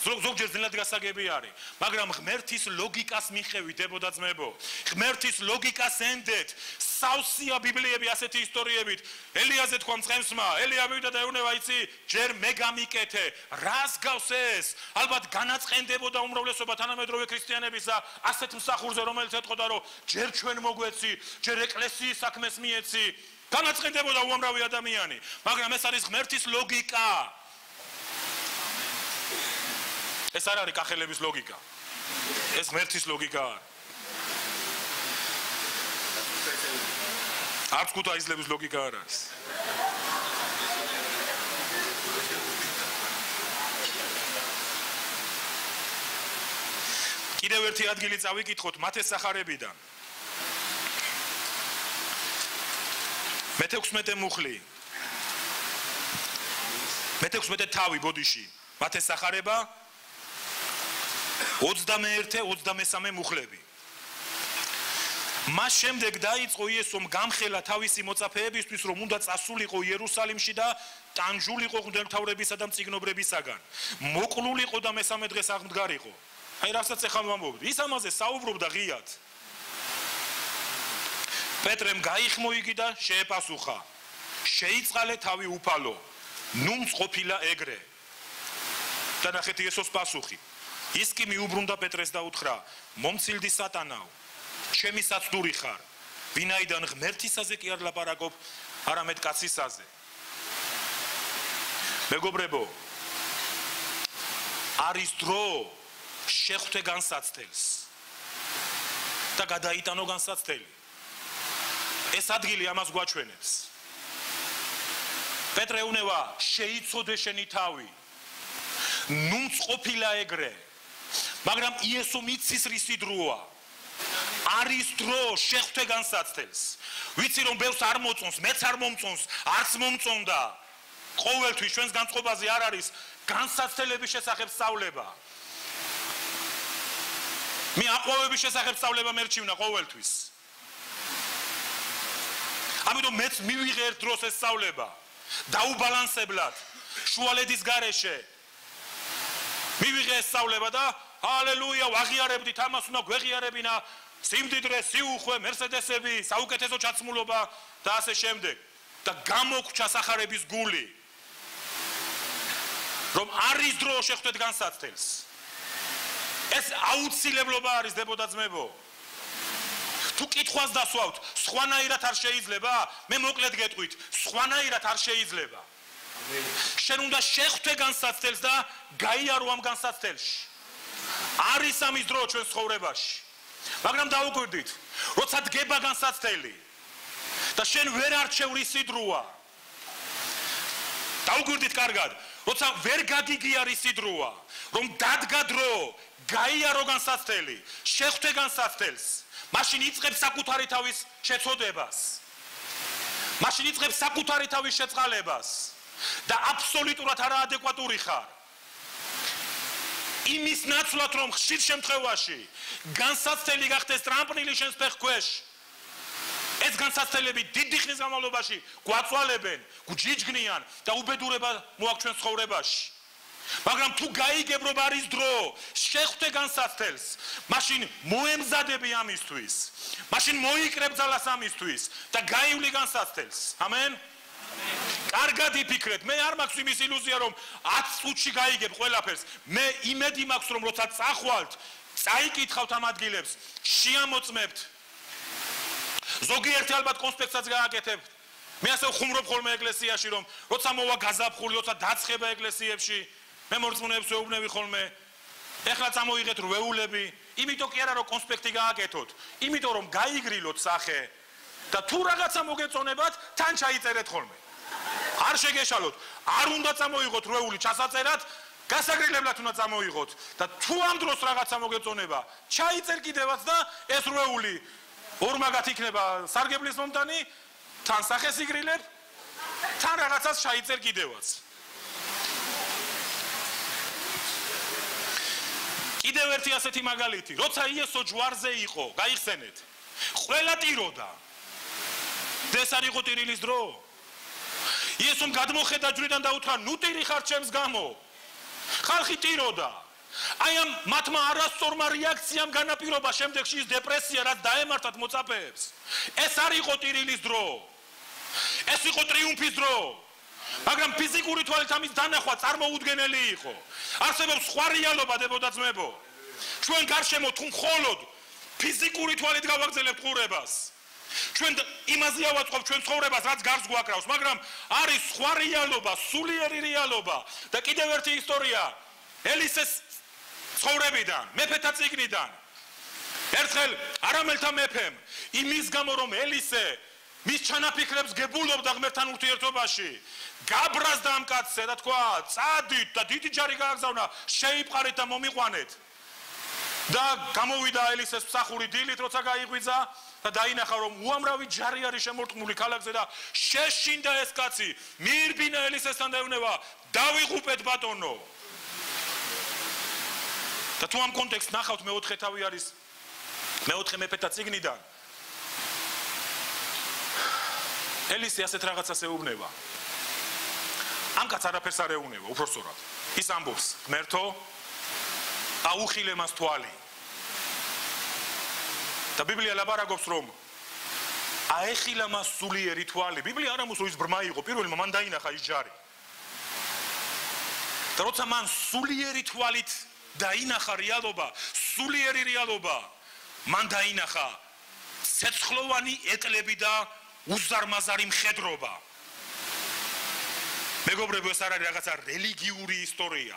ზოგჯერ ძნელად გასაგები არის, მაგრამ ღმერთის ლოგიკას მიხევი დებოდა ძმებო. ღმერთის ლოგიკას ენდეთ. სავსია ბიბლიები ასეთი ისტორიებით. ელიაზე თქვა მწყემსმა, ელია მივიდა და ეუბნება, იცი, ჯერ მე გამიკეთე. რას გავს ეს? ალბათ განაწყენდებოდა უმრავლესობა თანამედროვე ქრისტიანებისა ასეთ მსახურზე, რომელიც ეთყოდა, რომ ჯერ ჩვენ მოგვეცი, ჯერ ეკლესიის საქმეს მიეცი. განაწყენდებოდა უამრავი ადამიანი, მაგრამ ეს არის ღმერთის ლოგიკა. ეს არ არის კახელების ლოგიკა. ეს ღმერთის ლოგიკაა. არც ქუთაისლების ლოგიკა არ არის. კიდევ ერთი ადგილი წავიკითხოთ მათეს სახარებიდან. მე-16 მუხლი. მე-16 თავი ბოდიში. მათეს სახარება 21-23 მუხლები. მას შემდეგ დაიწყო იესომ გამხელა თავისი მოწაფეებისთვის, რომ უნდა წასულიყო იერუსალიმში და ტანჯულიყო ღმერთავრებისა და მწიგნობრებისაგან. მოკლულიყო და მესამე დღეს აღმდგარიყო. აი რასაც ახლა ვამბობთ, ის ამაზე საუბრობდა ღიად. პეტრემ გაიხმო იგი და შეეპასუხა. შეიწყალე თავი უფალო. ნუ მწყופილა ეგრე. და ნახეთ იესოს პასუხი. ის კი მიუბრუნდა პეტრეს და უთხრა: მომცილდი სატანაო, ჩემი საცდური ხარ. ვინაიდან ღმერთისაზე კი არ ლაპარაკობ, არამედ კაცისაზე. მეგობრებო, არის დრო შეხვთე განსაცდელს და გადაიტანო განსაცდელი. ეს ადგილი ამას გვაჩვენებს. პეტრე უნევა შეიცოდე შენი თავი. ნუ წופილა ეგრე. მაგრამ იესო მიცის რისი დროა? არის დრო შეხვთე განსაცდელს ვიცი რომ ბევრს არ მოწონს მეც არ მომწონს არც მომწონდა. ყოველთვის ჩვენს განწყობაზე არ არის განსაცდელების შესახებ სწავლება. მე აყვავების შესახებ სწავლება მერჩივნა ყოველთვის. ამიტომ მეც მივიღე ერთ დროს ეს სწავლება. დაუბალანსებლად შუალედის გარეშე. მივიღე ეს სწავლება და ჰალელუია ვაღიარებდით ამას უნდა გვეღიარებინა. სიმდიდრე სიუხვე მერსედესები საუკეთესო ჩაცმულობა და ასე შემდეგ. და გამოგჩა სახარების გული. რომ არის დრო შეხვდეთ განსაცდელს. ეს აუცილებლობა არის დებოდა ძმებო. თუ კითხვას დასვავთ სხვანაირად არ შეიძლება მე მოკლედ გეტყვით სხვანაირად არ შეიძლება. შენ უნდა შეხვდე განსაცდელს და გაიარო ამ განსაცდელში არის ამის დრო ჩვენ ცხოვრებაში. მაგრამ დაუკვირდით, როცა დგება განსაცდელი და შენ ვერ არჩევ რისი დროა. დაუკვირდით კარგად, როცა ვერ გაგიგია რისი დროა, რომ დადგა დრო, გაიარო განსაცდელი, შეხვდე განსაცდელს, მაშინ იწყებ საკუთარი თავის შეწოდებას. მაშინ იწყებ საკუთარი თავის შეწყალებას და აბსოლუტურად არაადეკვატური ხარ. იმის ნაცვლად რომ ხშირ შემთხვევაში განსაცდელი გახდეს ტრამპლინი შენს ფეხქვეშ ეს განსაცდელები დიდი ხნის განმავლობაში გვაწვალებენ, გვჯიჯგნიან და უბედურება მოაქვს ჩვენ ცხოვრებაში. მაგრამ თუ გაიგებ რომ არის დრო, შეხვდე განსაცდელს, მაშინ მოემზადები ამისთვის. მაშინ მოიკრებ ძალას ამისთვის და გაივლი განსაცდელს. ამენ. კარგად იფიქრეთ, მე არ მაქვს იმის ილუზია, რომ 10 წუთში გაიგებ ყველაფერს. მე იმედი მაქვს, რომ როცა წახვალთ, წაიკითხავთ ამ ადგილებს, შეამოწმებთ. ზოგიერთი ალბათ კონსპექტსაც გააკეთებთ. მე ასე ხუმრობ ხოლმე ეკლესიაში, რომ როცა მოვა გაზაფხული, როცა დაცხება ეკლესიებში, მე მორწმუნეებს ვეუბნები ხოლმე. ეხლა წამოიღეთ რვეულები, იმიტომ კი არა რომ კონსპექტი გააკეთოთ, იმიტომ რომ გაიგრილოთ სახე. და თუ რაღაცა მოგეწონებათ, თან ჩაიწერეთ ხოლმე. არ შეგეშალოთ, არ უნდა წამოიღოთ რვეული ჩასაწერად, გასაგრილებლად უნდა წამოიღოთ და თუ ამ დროს რაღაცა მოგეწონება, ჩაიწერ კიდევაც და ეს რვეული ორმაგად იქნება სარგებლის მომდანი, თან სახეს იგრილებ, თან რაღაცას ჩაიწერ კიდევაც. კიდევ ერთი ასეთი მაგალითი, როცა იესო ჯვარზე იყო, გაიხსენეთ. ყველა ტიროდა. ეს არ იყო ტირილის დრო. იესომ გადმოხედა ჯვრიდან და უთხრა: "ნუ ტირი ხარ ჩემს გამო." ხალხი ტიროდა. აი ამ მათმა არასწორმა რეაქციამ განაპირობა შემდეგში ის დეპრესია, რაც დაემართათ მოწაფეებს. ეს არ იყო ტირილის დრო. ეს იყო ტრიუმფის დრო. მაგრამ ფიზიკური თვალით ამის დანახვა წარმოუდგენელი იყო. არსებობს სხვა რეალობა დებოდაცმებო. ჩვენ გარშემო თუ მხოლოდ ფიზიკური თვალით გავაგზავნებთ ყურებას. ჩვენ იმაზე ავაწყობ ჩვენ ცხოვრებას, რაც გარს გვაკრავს, მაგრამ არის სხვა რეალობა, სულიერი რეალობა და კიდევ ერთი ისტორია ელისეს ცხოვრებიდან, მეფეთა ციგნიდან. ერთხელ არამელთა მეფემ იმის გამო რომ ელისე მის ჩანაფიქრებს გებულობდა ღმერთთან ურთიერთობაში, გაბრას და ამკაცე და თქვა, წადით და დიდი ჯარი გააგზავნა, შეიპყარეთ და მომიყვანეთ. და გამოვიდა ელისეს მსახური დილით, როცა გაიღვიძა და დაინახა რომ უამრავი ჯარი არის შემორტყმული ქალაქზე და შეშინდა ეს კაცი, მირბინა ელისესთან დაეუნება, დავიღუპეთ ბატონო. და თუ ამ კონტექსტს ნახავთ მეოთხე თავი არის მეოთხე მეფეთა ციგნიდან ელისი ასეთ რაღაცას ეუბნება. ამ კაც არაფერს არ ეუბნება უბრალოდ ის ამბობს ღმერთო აუხილე მას თვალი და ბიბლია ლაბარაკობს რომ აეხილა მას სულიერი თვალი ბიბლია არ ამბობს რომ ის ბრმა იყო პირველი მან დაინახა ის ჯარი და როცა მან სულიერი თვალით დაინახა რეალობა, სულიერი რეალობა. მან დაინახა ცეცხლოვანი ეტლები და უზარმაზარი მხედრობა. მეგობრებო, ეს არ არის რაღაცა რელიგიური ისტორია.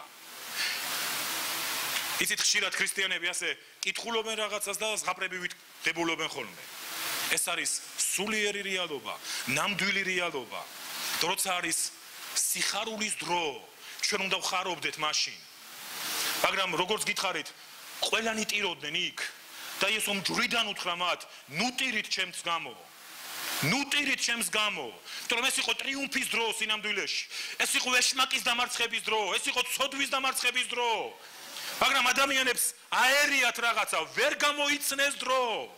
იცით ხშირად ქრისტიანები ასე კითხულობენ რაღაცას და ზღაპრებივით დებულობენ ხოლმე. ეს არის სულიერი რეალობა, ნამდვილი რეალობა. როცა არის სიხარულის დრო, ჩვენ უნდა ვხარობდეთ მაშინ. მაგრამ როგორც გითხარით, ყველანი ტიროდნენ იქ და ის ომ ჯვრიდან უთხრა მათ, ნუ ტირით ჩემს გამო. ნუ ტირით ჩემს გამო. თორემ ეს იყო ტრიუმფის დრო სინამდვილეში. ეს იყო ეშმაკის დამარცხების დრო, ეს იყო ცოდვის დამარცხების დრო. მაგრამ ადამიანებს აერიათ რაღაცა, ვერ გამოიცნეს დრო.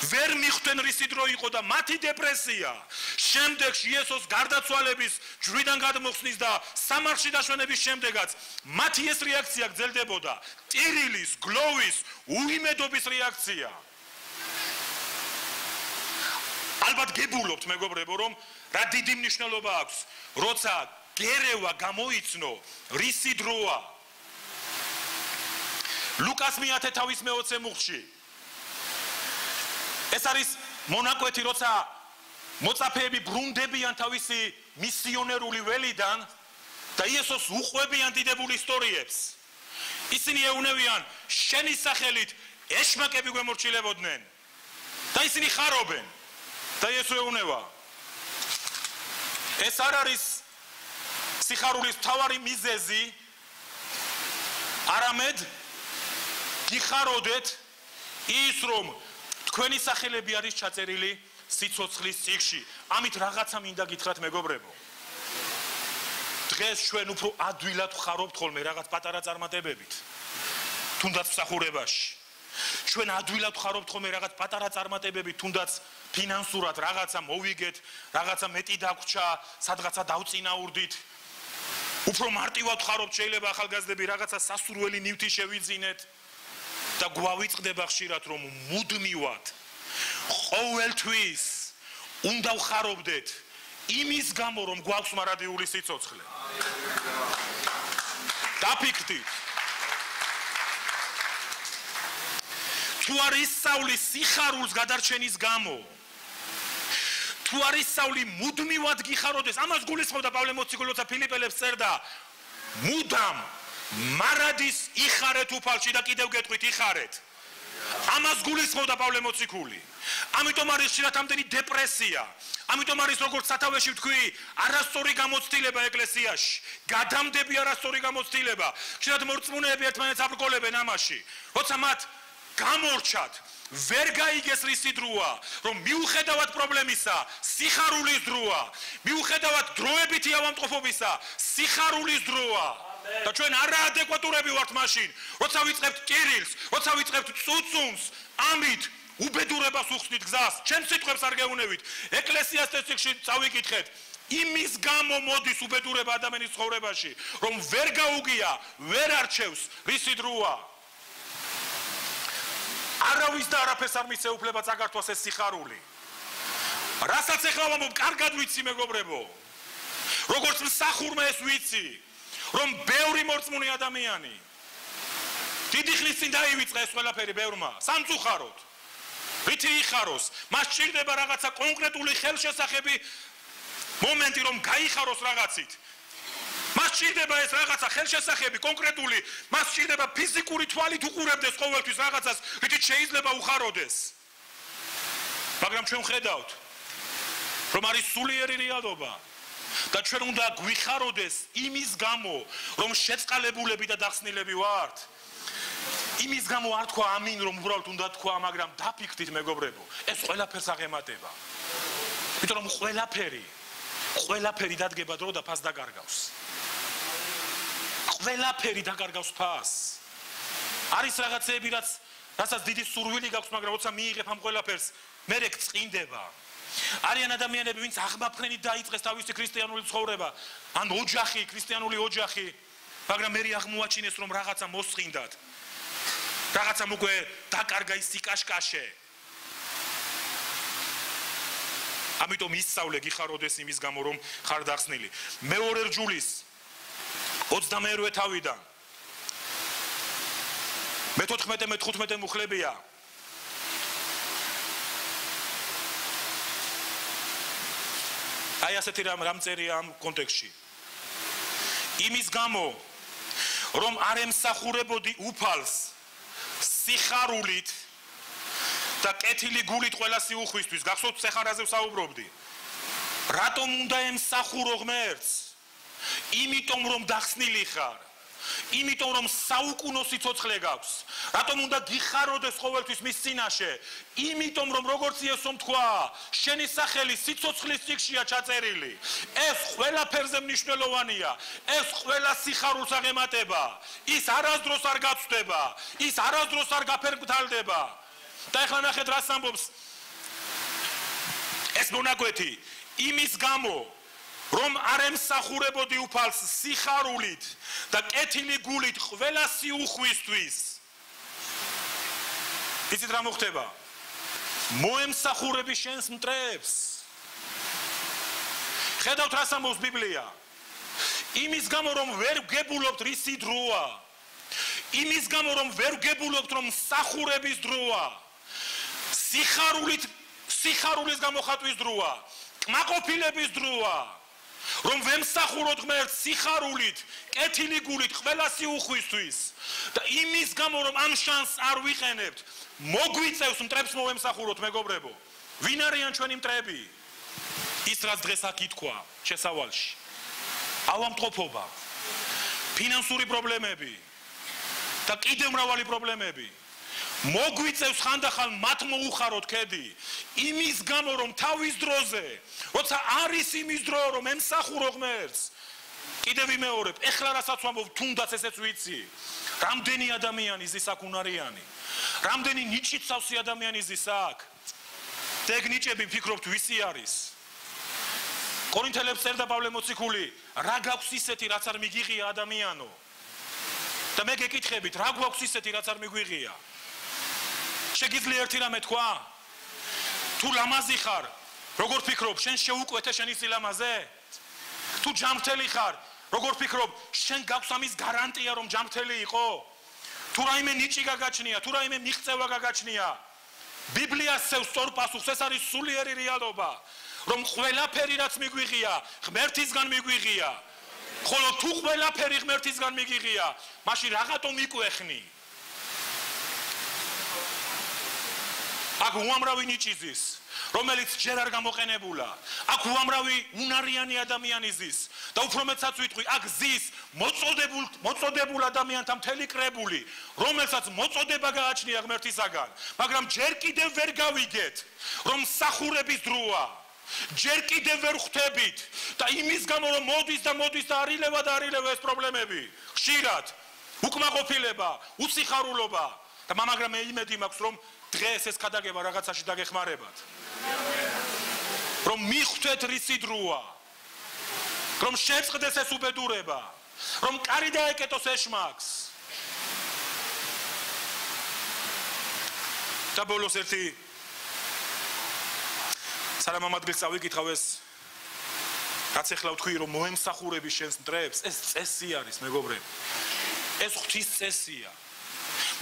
ვერ მიხვდნენ რისი დრო იყო და მათი დეპრესია. შემდეგში იესოს გარდაცვალების ჯვრიდან გადმოხსნის და სამარხში დაშვენების შემდეგაც მათი ეს რეაქცია გრძელდებოდა. ტირილის გლოვის უიმედობის რეაქცია. ალბათ გებულობთ მეგობრებო რომ რა დიდი მნიშვნელობა აქვს როცა გერევა გამოიცნო რისი დროა ლუკას მიათე თავის მე-20 მუხში ეს არის მონაკვეთი, როცა მოწაფეები ბრუნდებიან თავისი მისიონერული ველიდან და იესოს უყვებიან დიდებულ ისტორიებს. ისინი ეუნევიან შენი სახელით ეშმაკები გვემორჩილებოდნენ და ისინი ხარობენ და იესო ეუნება ეს არ არის სიხარულის თავარი მიზეზი არამედ გიხაროდეთ ის რომ თქვენი სახელები არის ჩაწერილი სიცოცხლის ციხში. ამით რაღაცა მინდა გითხრათ მეგობრებო. დღეს ჩვენ უფრო ადვილად ხარობთ ხოლმე რაღაც პატარა წარმატებებით. თუნდაც მსახურებაში. ჩვენ ადვილად ხარობთ ხოლმე რაღაც პატარა წარმატებებით, თუნდაც ფინანსურად რაღაცა მოვიგეთ, რაღაცა მეტი დაგვრჩა, სადღაცა დავწინაურდით. უფრო მარტივად ხარობთ შეიძლება ახალგაზრდები რაღაცა სასურველი ნივთი შევიძინეთ. და გვავიწყდება ხშირად რომ მუდმივად ყოველთვის უნდა ვხარობდეთ იმის გამო რომ გვაქვს მარადიული სიцоცხლე. დაფიქრდით. თუ არის სწავლი სიხარულს გადარჩენის გამო თუ არის სწავლი მუდმივად გიხაროდეს ამას გულისხმობდა პავლე მოციქულოცა ფილიპელებს წერდა მუდამ მარადის იხარეთ უფალში და კიდევ გეტყვით იხარეთ. ამას გულისხმობდა პავლე მოციქული. ამიტომ არის შეიძლება ამდენი დეპრესია. ამიტომ არის როგორც სათავეში ვთქვი არასწორი გამოცდილება ეკლესიაში. გადამდები არასწორი გამოცდილება. შეიძლება მორწმუნეები ერთმანეთს აბრკოლებენ ამაში. როცა მათ გამორჩათ ვერ გაიგეს რისი დროა რომ მიუხედავად პრობლემისა სიხარულის დროა მიუხედავად დროებითი ავამტყოფობისა სიხარულის დროა და ჩვენ არაადეკვატურები ვართ მაშინ, როცა ვიწყებთ კირილს, როცა ვიწყებთ წუწუნს, ამით უბედურებას უხსნით გზას. ჩემ სიტყვებს არ გეუნებით. ეკლესიას წესში წავიკითხეთ. იმის გამო მოდის უბედურება ადამიანის ცხოვრებაში, რომ ვერ გაუგია, ვერ არჩევს რისი დროა. არავის და არაფერს არ მისეუფლება წაგართვას ეს სიხარული. რასაც ახლა ვამბობ, კარგად ვიცი მეგობრებო. როგორც მსახურმა ეს ვიცი, რომ ბევრი მორწმუნე ადამიანი დიდი ხნის წინ დაივიწყა ეს ყველაფერი ბევრმა, სამწუხაროდ. ვითი იხაროს, მას ჭირდება რაღაცა კონკრეტული ხელშესახები მომენტი რომ გაიხაროს რაღაცით. მას ჭირდება ეს რაღაცა ხელშესახები კონკრეტული, მას ჭირდება ფიზიკური თვალით უყურებდეს ყოველთვის რაღაცას, ვითი შეიძლება უხაროდეს. მაგრამ ჩვენ ხედავთ რომ არის სულიერი რეალობა და ჩვენ უნდა გვიხაროდეს იმის გამო, რომ შეწყალებულები და დახსნილები ვართ. იმის გამო არ თქვა ამინ, რომ უბრალოდ უნდა თქვა, მაგრამ დაფიქრდით მეგობრებო, ეს ყველაფერს აღემატება. იმიტომ რომ ყველაფერი ყველაფერი დადგება დრო და ფას დაკარგავს. ყველაფერი დაკარგავს ფას. არის რაღაცეები, რაც რასაც დიდი სურვილი გაქვს, მაგრამ როცა მიიღებ ამ ყველაფერს, მე რეკ წინდება. არიან ადამიანები, ვინც აღმაფრენით დაიწყეს თავისი ქრისტიანული ცხოვრება, ან ოჯახი, ქრისტიანული ოჯახი, მაგრამ მე აღმოაჩინეს, რომ რაღაცა მოსწინდათ. რაღაცა მოგვე დაკარგა ის სიკაშკაშე. ამიტომ ისწავლე გიხაროდეს იმის გამო რომ ხარ დახსნილი. მეორე რჯულის 22 თავიდან მე 14 მე 15 მუხლებია აი ასეთი რამ რამ წერია ამ კონტექსში. იმის გამო რომ არ ემსახურებოდი უფალს სიხარულით და კეთილი გულით ყველა სიუხვისთვის გახსოვთ სეხარაზე ვსაუბრობდი რატომ უნდა ემსახურო ღმერთს? იმიტომ რომ დახსნილი ხარ იმიტომ რომ საუკუნო სიცოცხლე გაქვს. რატომ უნდა გიხაროდეს ყოველთვის მის წინაშე? იმიტომ რომ როგორც იესომ თქვა შენი სახელი სიცოცხლის წიგშია ჩაწერილი. ეს ყველაფერზე მნიშვნელოვანია. ეს ყველა სიხარულს აღემატება. ის არასდროს არ გაცვდება ის არასდროს არ გაფერგთალდება და ახლა ნახეთ რას ამბობს. ეს მონაკვეთი იმის გამო რომ არ ემსახურებოდი უფალს სიხარულით და კეთილი გულით ყველა სიუხვისთვის. იცით რა მოხდება? მოემსახურები შენს მტრებს ხედავთ რას ამბობს ბიბლია? იმის გამო რომ ვერ გებულობთ რისი დროა. იმის გამო რომ ვერ გებულობთ რომ სახურების დროა. სიხარულით სიხარულის გამოხატვის დროა. კმაყოფილების დროა რომ ვემსახუროთ ღმერთს სიხარულით კეთილი გულით ყველა სიუხვისთვის. და იმის გამო რომ ამ შანსს არ ვიყენებთ მოგვიწევს მტრებს მოვემსახუროთ მეგობრებო. ვინ არიან ჩვენი მტრები? ის რაც დღეს აქ ითქვა შესავალში. ავამტყოფობა ფინანსური პრობლემები და კიდევ მრავალი პრობლემები მოგვიწევს ხანდახან მათ მოუხაროთ ქედი. იმის გამო რომ თავის დროზე როცა არის იმის დრო რომ ემსახურო ღმერთს კიდევ ვიმეორებ ეხლა რასაც ვამბობ თუნდაც ესეც ვიცი. რამდენი ადამიანი ზის აქ უნარიანი რამდენი ნიჭიცავსი ადამიანი ზის აქ ტექნიჭები ფიქრობთ ვისი არის? კორინთელებს წერდა პავლე მოციქული რა გაქვს ისეთი რაც არ მიგიღია ადამიანო? და მე გეკითხებით რა გვაქვს ისეთი რაც არ მიგვიღია შეგიძლია ერთი რამე თქვა? თუ ლამაზი ხარ, როგორ ფიქრობ, შენ შეუკვეთე შენი სილამაზე? თუ ჯამრთელი ხარ, როგორ ფიქრობ, შენ გაქვს ამის გარანტია რომ ჯამრთელი იყო? თუ რაიმე ნიჭი გაგაჩნია, თუ რაიმე მიღწევა გაგაჩნია? ბიბლია სევ სწორ პასუხს, ეს არის სულიერი რეალობა, რომ ყველაფერი რაც მიგვიღია, ღმერთისგან მიგვიღია. ხოლო თუ ყველაფერი ღმერთისგან მიგიღია, მაშინ რაღაცო მიკვეხნი? აქ უამრავი ნიჭიზის რომელიც ჯერ არ გამოყენებულა. აქ უამრავი უნარიანი ადამიანი ზის და უფრო მეცაც ვიტყვი აქ ზის მოწოდებულ მოწოდებულ ადამიანთა მთელი კრებული რომელსაც მოწოდება გააჩნია ღმერთისაგან. მაგრამ ჯერ კიდევ ვერ გავიგეთ რომ სახურების დროა ჯერ კიდევ ვერ ხვდებით და იმის გამო რომ მოდის და მოდის და არილევა და არილევა ეს პრობლემები. ხშირად უკმაყოფილება, უციხარულობა. და მაგრამ მე იმედი მაქვს რომ დღეს ეს ქადაგება რაღაცაში დაგეხმარებათ. რომ მიხვდეთ რისი დროა. რომ შეწყდეს ეს უბედურება. რომ კარი დაეკეტოს ეშმაკს. და ბოლოს ერთი სარამამადგილს წავიკითხავ ეს რაც ახლა ვთქვი რომ მოემსახურები შენს მტრებს ეს წესი არის მეგობრები ეს ღვთის წესია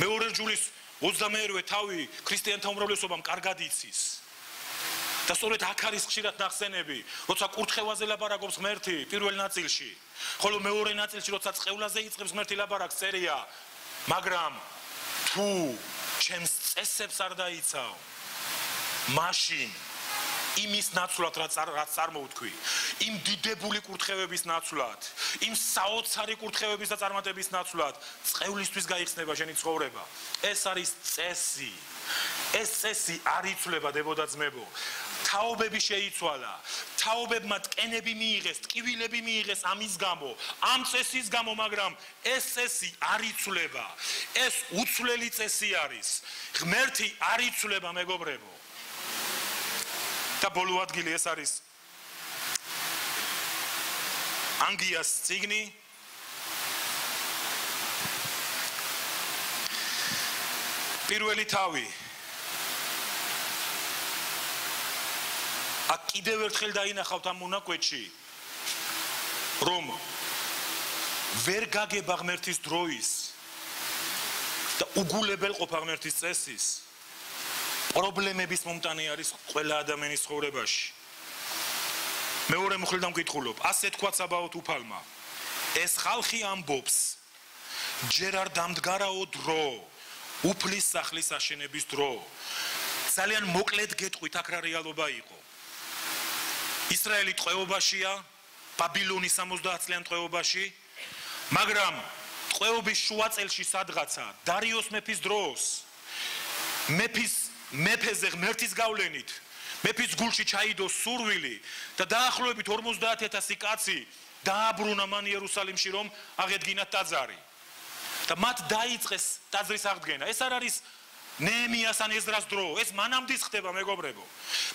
მეორე ჯულის 22-ვე თავი ქრისტიანთა უმრავლესობამ კარგად იცის. და სწორედ აქ არის ხშირად ნახსენები როცა კურთხევაზე ლაბარაკობს ღმერთი პირველ ნაწილში. ხოლო მეორე ნაწილში როცა წევლაზე იწყებს ღმერთი ლაბარაკს წერია მაგრამ თუ ჩემს წესებს არ დაიცავ მაშინ იმის ნაცვლად რაც რაც წარმოვთქვი იმ დიდებული კურთხევების ნაცვლად იმ საოცარი კურთხევების და წარმატების ნაცვლად წევლისთვის გაიხსნება შენი ცხოვრება. ეს არის წესი. ეს წესი არ იცვლება დებოდა ძმებო თაობები შეიცვალა. თაობებმა ტკენები მიიღეს ტკივილები მიიღეს ამის გამო ამ წესის გამო მაგრამ ეს წესი არ იცვლება. ეს უცვლელი წესი არის. ღმერთი არ იცვლება მეგობრებო და ბოლო ადგილი ეს არის ანგიას ციგნი პირველი თავი. აქ კიდევ ერთხელ დაინახავთ ამ მონაკვეთში რომ ვერ გაგება ღმერთის დროის და უგულებელ ყოფა ღმერთის წესის პრობლემების მომტანი არის ყველა ადამიანის ცხოვრებაში. მეორე მხრიდან მკითხულობ, ასე თქვა საბაოთ უფალმა. ეს ხალხი ამბობს, ჯერ არ დამდგარაო დრო, უფლის სახლის აშენების დრო. ძალიან მოკლედ გეტყვით, აქ რა რეალობა იყო. ისრაელი ტყვეობაშია, ბაბილონის 70 წლიან ტყვეობაში, მაგრამ ტყვეობის შუა წელში სადღაცა დარიოს მეფის დროს მეფის მეფეზე ღმერთის გავლენით. მეფის გულში ჩაიდო სურვილი და დაახლოებით 50000 კაცი დააბრუნა მან იერუსალიმში რომ აღედგინათ ტაძარი. და მათ დაიწყეს ტაძრის აღდგენა. ეს არ არის ნეემიას ან ეზრას დრო. ეს მანამდეც ხდება მეგობრებო.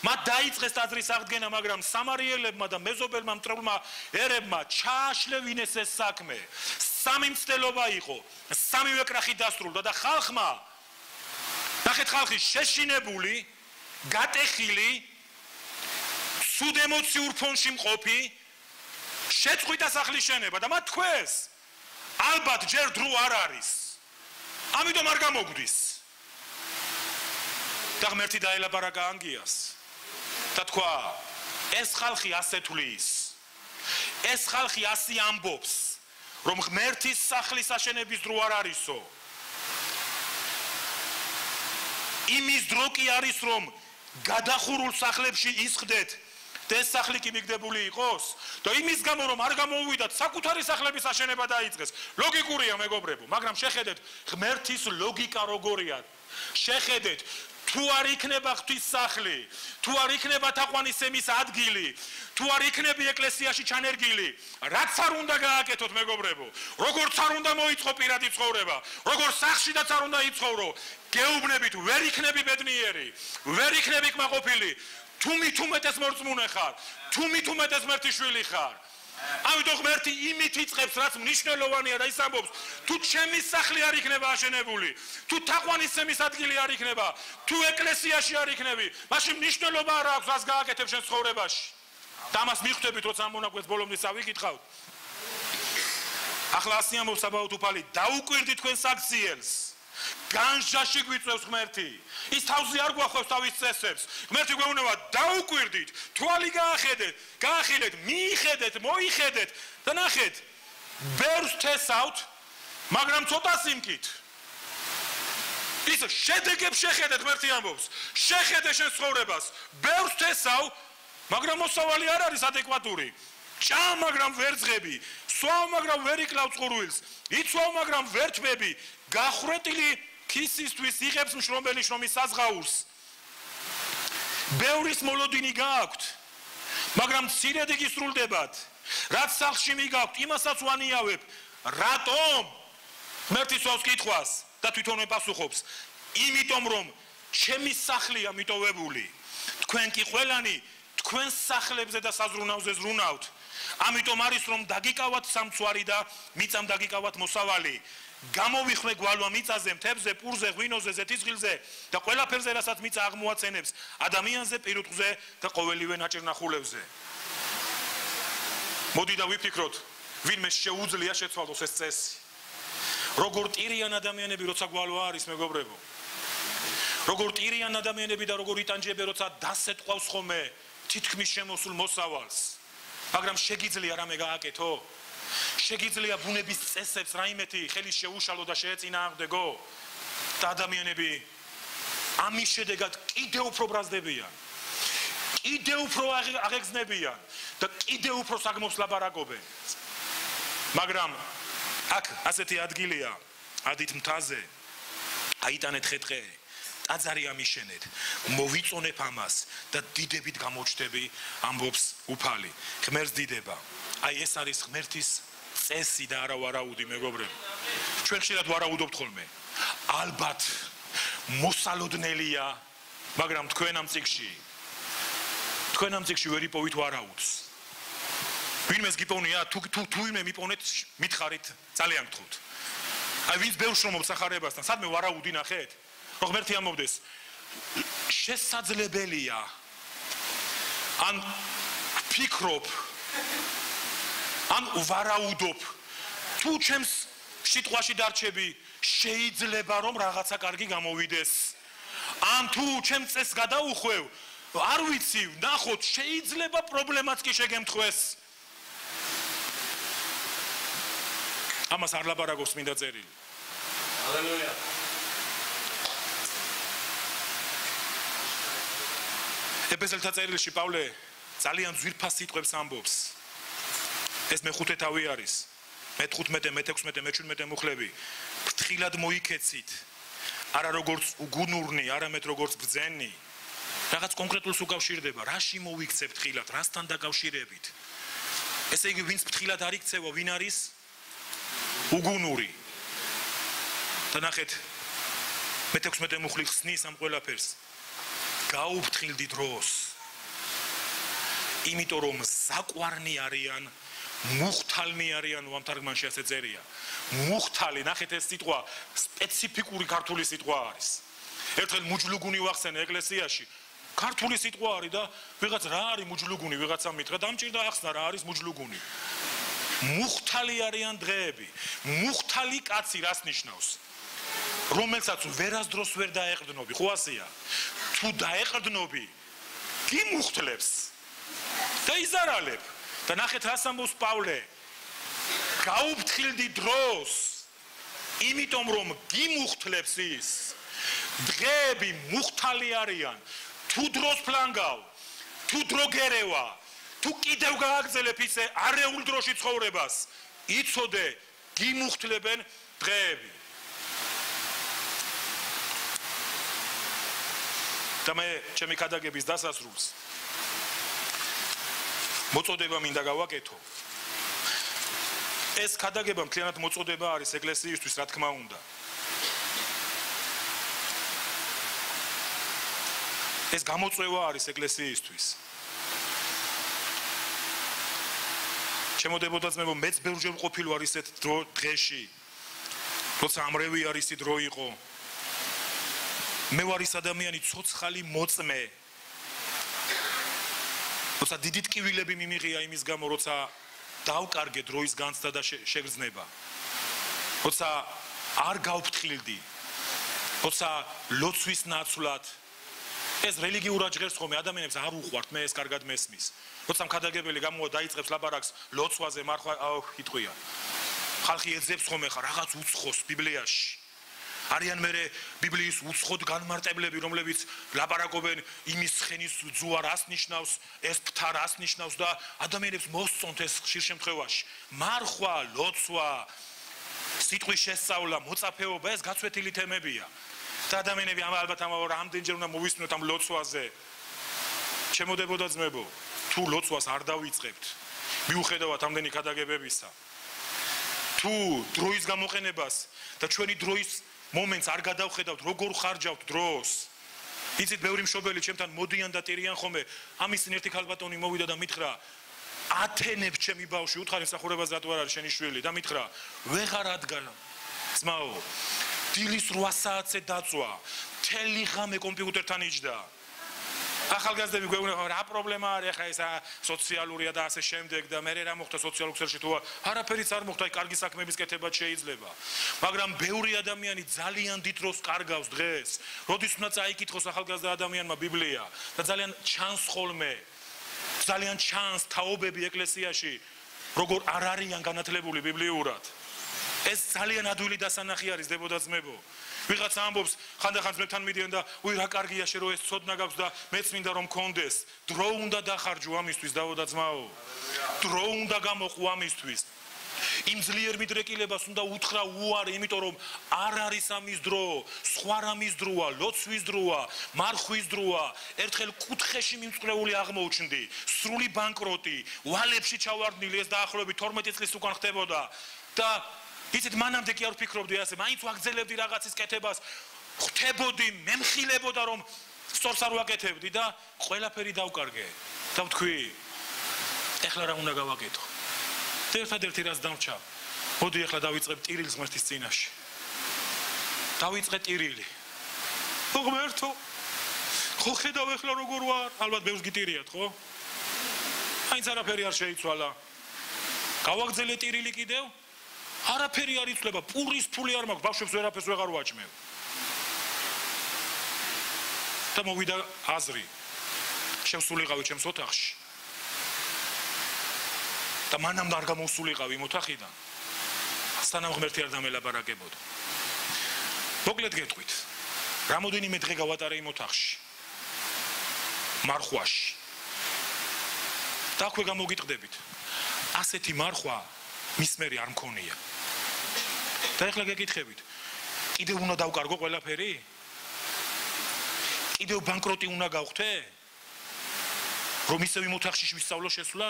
მათ დაიწყეს ტაძრის აღდგენა მაგრამ სამარიელებმა და მეზობელმა მტრებმა ერებმა ჩააშლევინეს ეს საქმე. სამი მცდელობა იყო. სამივე კრახი დასრულდა და ხალხმა ნახეთ ხალხი შეშინებული, გატეხილი, სუდ ემოციურ ფონში მყოფი, შეწყვიტა სახლის შენება და მათ თქვეს, ალბათ ჯერ დრო არ არის. ამიტომ არ გამოგვდის. და ღმერთი დაელაპარაკა ანგიას. და თქვა, ეს ხალხი ასე თulis. ეს ხალხი ასე ამბობს, რომ ღმერთის სახლის აშენების დრო არ არისო. იმის დრო კი არის რომ გადახურულ სახლებში ისხდეთ. და ეს სახლი კი მიგდებული იყოს. და იმის გამო რომ არ გამოუვიდათ საკუთარი სახლების აშენება დაიწყეს. ლოგიკურია მეგობრებო მაგრამ შეხედეთ ღმერთის ლოგიკა როგორია. შეხედეთ თუ არ იქნება ღვთის სახლი, თუ არ იქნება თაყვანისმის ადგილი, თუ არ იქნები ეკლესიაში ჩანერგილი, რაც არ უნდა გააკეთოთ მეგობრებო, როგორც არ უნდა მოიწყო პირადი ცხოვრება, როგორც სახშიდაც არ უნდა იცხოვრო, გეუბნებით ვერ იქნები ბედნიერი, ვერ იქნები კმაყოფილი, თუ მით უმეტეს მორწმუნე ხარ, თუ მით უმეტეს მერტიშვილი ხარ. ამიტომ ღმერთი იმით იწყებს რაც მნიშვნელოვანია და ის ამბობს თუ ჩემი სახლი არ იქნება აშენებული თუ თაყვანისმის ადგილი არ იქნება თუ ეკლესიაში არ იქნები მაშინ მნიშვნელობა არ აქვს ას გააკეთებ შენ ცხოვრებაში. და მას მიხვდებით როცა ამონაკვეთს ბოლომდე წავიკითხავთ ახლა ასე ამბობს აბაუტ უფალი დაუკვირდი თქვენ საქციელს განჟაში გვიწევს ღმერთი. ის თავზე არ გვახვევს თავის წესებს. ღმერთი გვეუბნება დაუკვირდით, თვალი გაახედეთ, გაახილეთ, მიიხედეთ, მოიხედეთ და ნახეთ. ბერს თესავთ, მაგრამ ცოტა სიმკით. ის შედეგებს შეხედეთ ღმერთი ამბობს. შეხედე შენ ცხოვრებას. ბერს თესავ, მაგრამ მოსავალი არ არის ადეკვატური. ჭამ, მაგრამ ვერ ძღები. სვავ, მაგრამ ვერ იკლავ წყურვილს. იცვავ, მაგრამ ვერ თვები. გახრეტილი ქისისთვის იღებს მშრომელი შრომის საზღაურს. ბევრის მოლოდინი გააქვთ, მაგრამ ცირედი გისრულდებათ. რაც სახში მიგაქვთ, იმასაც ვანიავებ. რატომ ღმერთის ვავს კითხვას და თვითონ ეპასუხობს იმიტომ რომ ჩემი სახლია მიტოვებული თქვენ კი ყველანი თქვენ სახლებზე და საზრუნავზე ზრუნავთ ამიტომ არის რომ დაგიკავათ სამცვარი და მიწამ დაგიკავათ მოსავალი გამოვიხვე გვალვა მიწაზე მთებზე პურზე ღვინოზე ზეთისღილზე და ყველაფერზე რასაც მიწა აღმოაცენებს ადამიანზე პირუტყზე და ყოველივე ნაჭირნახულებზე მოდი და ვიფიქროთ ვინმე შეუძლია შეცვალოს ეს წესი. როგორ ტირიან ადამიანები როცა გვალვა არის მეგობრებო? როგორ ტირიან ადამიანები და როგორ იტანჯებიან როცა დასეტყვავს ხოლმე თითქმის შემოსულ მოსავალს? მაგრამ შეგიძლია რამე გააკეთო შეგიძლია ბუნების წესებს რაიმეთი ხელი შეუშალო და შეეწინააღმდეგო. და ადამიანები ამის შედეგად კიდევ უფრო ბრაზდებიან კიდევ უფრო აღეგზნებიან და კიდევ უფრო საგმოს ლაბარაკობენ. მაგრამ აქ ასეთი ადგილია ადით მთაზე აიტანეთ ხეთყე ტაძარი ამიშენეთ მოვიწონებ ამას და დიდებით გამოჩდები ამბობს უფალი. ღმერთს დიდება აი ეს არის ღმერთის წესი და არა ვარაუდი მეგობრებო ჩვენ შეიძლება ვარაუდობთ ხოლმე. ალბათ მოსალოდნელია მაგრამ თქვენ ამ ციკში თქვენ ამ ციკში ვერ იპოვით ვარაუდს. ვინმეს გიპოვნია თუ თუ თუ ვინმე მიპოვნეთ მითხარით ძალიან გთხოვთ. აი ვინც ბევრს რომ სახარებასთან სადმე ვარაუდი ნახეთ რომ ღმერთი ამობდეს შესაძლებელია ან ფიქრობ ან ვარაუდობ. თუ ჩემს სიტყვაში დარჩები შეიძლება რომ რაღაცა კარგი გამოვიდეს. ან თუ ჩემ წეს გადაუხვევ არ ვიცი ნახოთ შეიძლება პრობლემაც კი შეგემთხვეს. ამას არ ლაბარაკობს მინდა წერილი. ჰალელუია ეფესელთა წერილში პავლე ძალიან ძვირფას სიტყვებს ამბობს ეს მეხუთე თავი არის. მე-15 მე-16 მე-17 მუხლები. ფრთხილად მოიქეცით. არა როგორც უგუნურნი არამედ როგორც ბრძენი რაღაც კონკრეტულს უკავშირდება რაში მოიქცებ ფრთხილად? რასთან დაკავშირებით? ესე იგი ვინც ფრთხილად არ იქცევა ვინ არის? უგუნური. და ნახეთ მე-16 მუხლი ხსნის ამ ყველაფერს. გაუფრთხილდი დროს. იმიტომ რომ საყვარნი არიან მუხთალმი არიან ვამთარგმანში ასე წერია. მუხთალი ნახეთ ეს სიტყვა სპეციფიკური ქართული სიტყვა არის. ერთხელ მუჯლუგუნი ვახსენე ეკლესიაში. ქართული სიტყვა არის და ვიღაც რა არის მუჯლუგუნი ვიღაცა მითხრა. დამჭირდა ახსნა რა არის მუჯლუგუნი. მუხთალი არიან დღეები. მუხთალი კაცი რას ნიშნავს? რომელსაც ვერასდროს ვერ დაეყრდნობი ხო ასეა? თუ დაეყრდნობი გიმუხთლებს და იზარალებ და ნახეთ რას ამბობს პავლე. გაუფრთხილდი დროს იმიტომ რომ გიმუხთლებს ის. დღეები მუხთალი არიან. თუ დროს ფლანგავ თუ დრო გერევა თუ კიდევ გააგზელებ ისე არეულ დროში ცხოვრებას იცოდე გიმუხთლებენ დღეები. და მე ჩემი კადაგების დასასრულს მოწოდება მინდა გავაკეთო. ეს ქადაგება მთლიანად მოწოდება არის ეკლესიისთვის, რა თქმა უნდა. ეს გამოწვევა არის ეკლესიისთვის. ჩემოდებოდაცმებო მეც ბევრჯერ ყოფილი ვარ ისეთ დღეში. როცა ამრევი არის ის დრო იყო. მე ვარ ის ადამიანი ცოცხალი მოწმე. როცა დიდი ტკივილები მიმიღია იმის გამო, როცა დავკარგე დროის განცდა და შეგრძნება. როცა არ გავფრთხილდი. როცა ლოცვის ნაცვლად ეს რელიგიურად ჟღერს ხოლმე ადამიანებს არ უყვართ მე ეს კარგად მესმის. როცა მქადაგებელი გამოვა დაიწყებს ლაბარაკს ლოცვაზე მარხვა აუ იტყვია. ხალხი ეძებს ხოლმე ხა რაღაც უცხოს ბიბლიაში. არიან მე ბიბლიის უცხოდ განმარტებლები რომლებიც ლაბარაკობენ იმის ხენის ძუა რას ნიშნავს ეს ფთა რას ნიშნავს და ადამიანებს მოსწონთ ეს ხშირ შემთხვევაში. მარხვა ლოცვა სიტყვის შესწავლა მოწაფეობა ეს გაცვეთილი თემებია. და ადამიანები ამ ალბათ ამ რამდენჯერ უნდა მოვისმინოთ ამ ლოცვაზე. ჩემოდებოდა ძმებო თუ ლოცვას არ დავიწყებთ მიუხედავად ამდენი ქადაგებებისა თუ დროის გამოყენებას და ჩვენი დროის მომენტს არ გადავხედავთ, როგორ ხარჯავთ დროს? იცით, ბევრი მშობელი ჩემთან მოდიან და ტირიან ხომე, ამის წინ ერთი ქალბატონი მოვიდა და მითხრა, ათენებ ჩემი ბავშვი, უთხარი მსახურებას რატო არ არის შენი შვილი და მითხრა, ვეღარ ადგან. ძმაო, დილის 8 საათზე დაწვა, მთელი ღამე კომპიუტერთან იჯდა. ახალგაზრდები გვეუბნება რა პრობლემა არის ახლა ესა სოციალურია და ასე შემდეგ და მე რა მოხდა სოციალურ ქსელში თუ არაფერიც არ მოხდა აი კარგი საქმეების კეთებაც შეიძლება. მაგრამ ბევრი ადამიანი ძალიან დიდ დროს კარგავს დღეს. როდის უნდა წაიკითხოს ახალგაზრდა ადამიანმა ბიბლია? და ძალიან ჩანს ხოლმე. ძალიან ჩანს თაობები ეკლესიაში როგორ არ არიან განათლებული ბიბლიურად. ეს ძალიან ადვილი დასანახი არის დებოდაცმებო ვიღაც ამბობს ხანდახანს მეთან მიდიან და უი რა კარგია შე რო ეს ცოდნა გაქვს და მეც მინდა რომ კონდეს. დრო უნდა დახარჯო ამისთვის დავოდა ძმაო. დრო უნდა გამოყო ამისთვის. იმ ძლიერ მიდრეკილებას უნდა უთხრა უარი იმიტომ რომ არ არის ამის დრო. სხვა რამის დროა ლოცვის დროა მარხვის დროა ერთხელ კუთხეში მიმწყრეული აღმოჩნდი. სრული ბანკროტი. ვალებში ჩავარდნილი ეს დაახლოებით 12 წლის უკან ხდებოდა. და იცით მანამდე კი არ ვფიქრობდი ასე მაინც ვაგზელებდი რაღაცის კეთებას. ხვდებოდი მემხილებოდა რომ სწორს არ ვაკეთებდი და ყველაფერი დავკარგე. და ვთქვი ეხლა რა უნდა გავაკეთო? და ერთადერთი რაც დამჭა მოდი ეხლა დავიწყებ ტირილს ღმერთის წინაშე. დავიწყე ტირილი. ხო ღმერთო ხო ხედავ ეხლა როგორ ვარ? ალბათ ბევრს გიტირიათ ხო? აინც არაფერი არ შეიცვალა. გავაგზელე ტირილი კიდევ არაფერი არ იცლება, პურის ფული არ მაქვს, ბავშვებს ვერაფერს ვეღარ ვაჭმევ. და მოვიდა აზრი. შევსულიყავი ჩემს ოთახში. და მანამ არ გამოსულიყავი იმ ოთახიდან. სანამ ღმერთი არ დამელაპარაკებოდა. მოკლედ გეტყვით. რამოდენიმე დღე გავატარე იმ ოთახში. მარხვაში. და აქვე გამოგიტყდებით. ასეთი მარხვა მისმერი არ მქონია. და ეხლა გეკითხებით. კიდევ უნდა დავკარგო ყველაფერი? კიდევ ბანკროტი უნდა გავხდე? რომ ისე ვიმოთახში ვისწავლო შესვლა?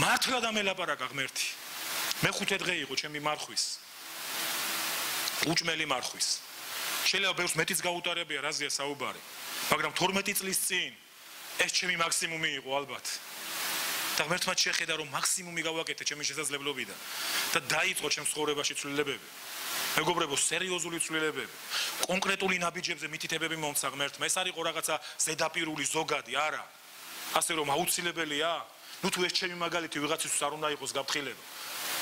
მართლა დამელაპარაკა ღმერთი. მე ხუთე დღე იყო ჩემი მარხვის. უჭმელი მარხვის. შეიძლება ბევრს მეტიც გაუტარებია რაზეა საუბარი, მაგრამ 12 წლის წინ ეს ჩემი მაქსიმუმი იყო ალბათ. და ღმერთმა შეხედა რომ მაქსიმუმი გავაკეთე ჩემი შესაძლებლობიდან და დაიწყო ჩემს ცხოვრებაში ცვლილებები. მეგობრებო სერიოზული ცვლილებები. კონკრეტული ნაბიჯებზე მითითებები მომცა ღმერთმა. ეს არისო რაღაცა ზედაპირული ზოგადი არა. ასე რომ აუცილებელია ნუ თუ ეს ჩემი მაგალითი ვიღაცისთვის არ უნდა იყოს გაფრთხილება.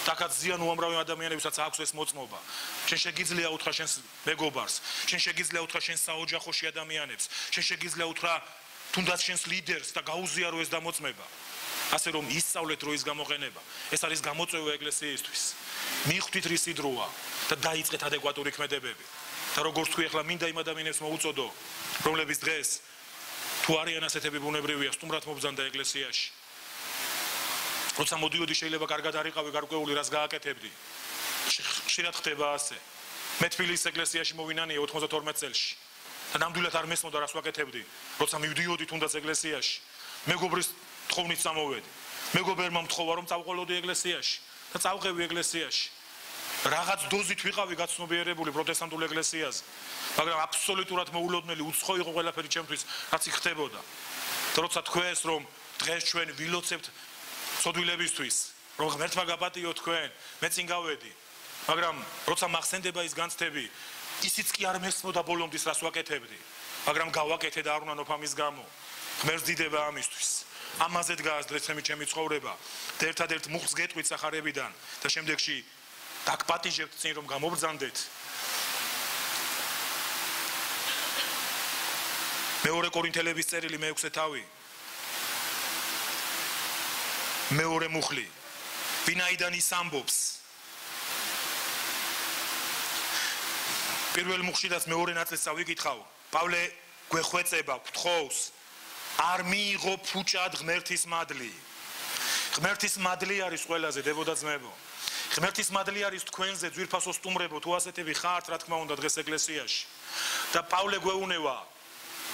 თაკაც ზიან უამრავი ადამიანებისაც აქვს ეს მოწმობა. შენ შეგიძლია უთხრა შენს მეგობარს შენ შეგიძლია უთხრა შენს საოჯახოში ადამიანებს შენ შეგიძლია უთხრა თუნდაც შენს ლიდერს და გაუზიარო ეს დამოწმება ასე რომ ისწავლეთ დროის გამოყენება. ეს არის გამოწვევა ეკლესიისთვის. მიხვდით რის იდროა და დაიწყეთ ადეკვატური ქმედებები. და როგორც თქვი ახლა მინდა იმ ადამიანებს მოუწოდო რომლების დღეს თუ არიან ასეთები ბუნებრივია სტუმრად მობზანდა ეკლესიაში. როცა მოდიოდი შეიძლება კარგად არიყავი გარკვეული რას გააკეთებდი? ხშირად ხდება ასე. მე თბილისის ეკლესიაში მოვინანია 92 წელში. და ნამდვილად არ მესმოდა რას ვაკეთებდი როცა მივდიოდი თუნდაც ეკლესიაში. მეგობრის თხოვნით სამოვედი. მეგობერმა მთხოვა რომ წავყოლოდი ეკლესიაში და წავყევი ეკლესიაში. რაღაც დოზით ვიყავი გაცნობიერებული პროტესტანტულ ეკლესიაზე. მაგრამ აბსოლუტურად მოულოდნელი უცხო იყო ყველაფერი ჩემთვის, რაც იქ ხდებოდა. და როცა თქვენს რომ დღეს ჩვენ ვილოცებთ სოდვილებისთვის, რომ ღმერთმა გაპატიო თქვენ, მე წინ გავედი. მაგრამ როცა მახსენდება ის განცდები, ისიც კი არ მესმოდა ბოლომდის რას ვაკეთებდი. მაგრამ გავაკეთე და არ უნდა ნოფამის გამო. ღმერთს დიდება ამისთვის. ამაზე დგას ჩემი ჩემი ცხოვრება. და ერთადერთ მუხს გეტყვით სახარებიდან. და შემდეგში დაგპატიჟებთ წინ რომ გამობრძანდეთ. მეორე კორინთელების წერილი მე-6 თავი. მეორე მუხლი. ვინაიდან ის ამბობს? პირველ მუხშიდაც მეორე ნაწილს წავიკითხავ. პავლე გვეხვეწება გთხოვს არ მიიღო ფუჭად ღმერთის მადლი. ღმერთის მადლი არის ყველაზე დებოდაცმებო. ღმერთის მადლი არის თქვენზე ძვირფასო სტუმრებო თუ ასეთები ხართ რა თქმა უნდა დღეს ეკლესიაში. და პავლე გვეუბნება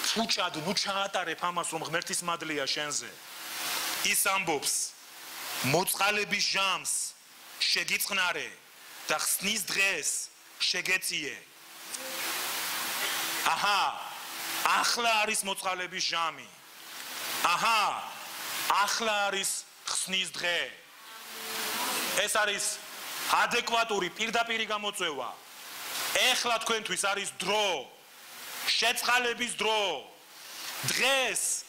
ფუჭად ნუ ჩაატარებ ამას რომ ღმერთის მადლია შენზე. ის ამბობს მოწყალების ჟამს შეგიწყნარე და ხსნის დღეს შეგეწიე. აჰა, ახლა არის მოწყალების ჟამი. აჰა, ახლა არის ხსნის დღე. ეს არის ადეკვატური პირდაპირი გამოწვევა. ეხლა თქვენთვის არის დრო. შეწყალების დრო. დღეს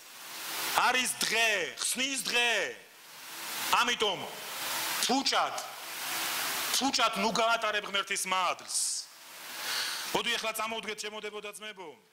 არის დღე, ხსნის დღე. ამიტომ ფუჭად ფუჭად ნუ გაატარებ ღმერთის მადლს. მოდი ახლა წამოვდგეთ შემოდებოდა ძმებო.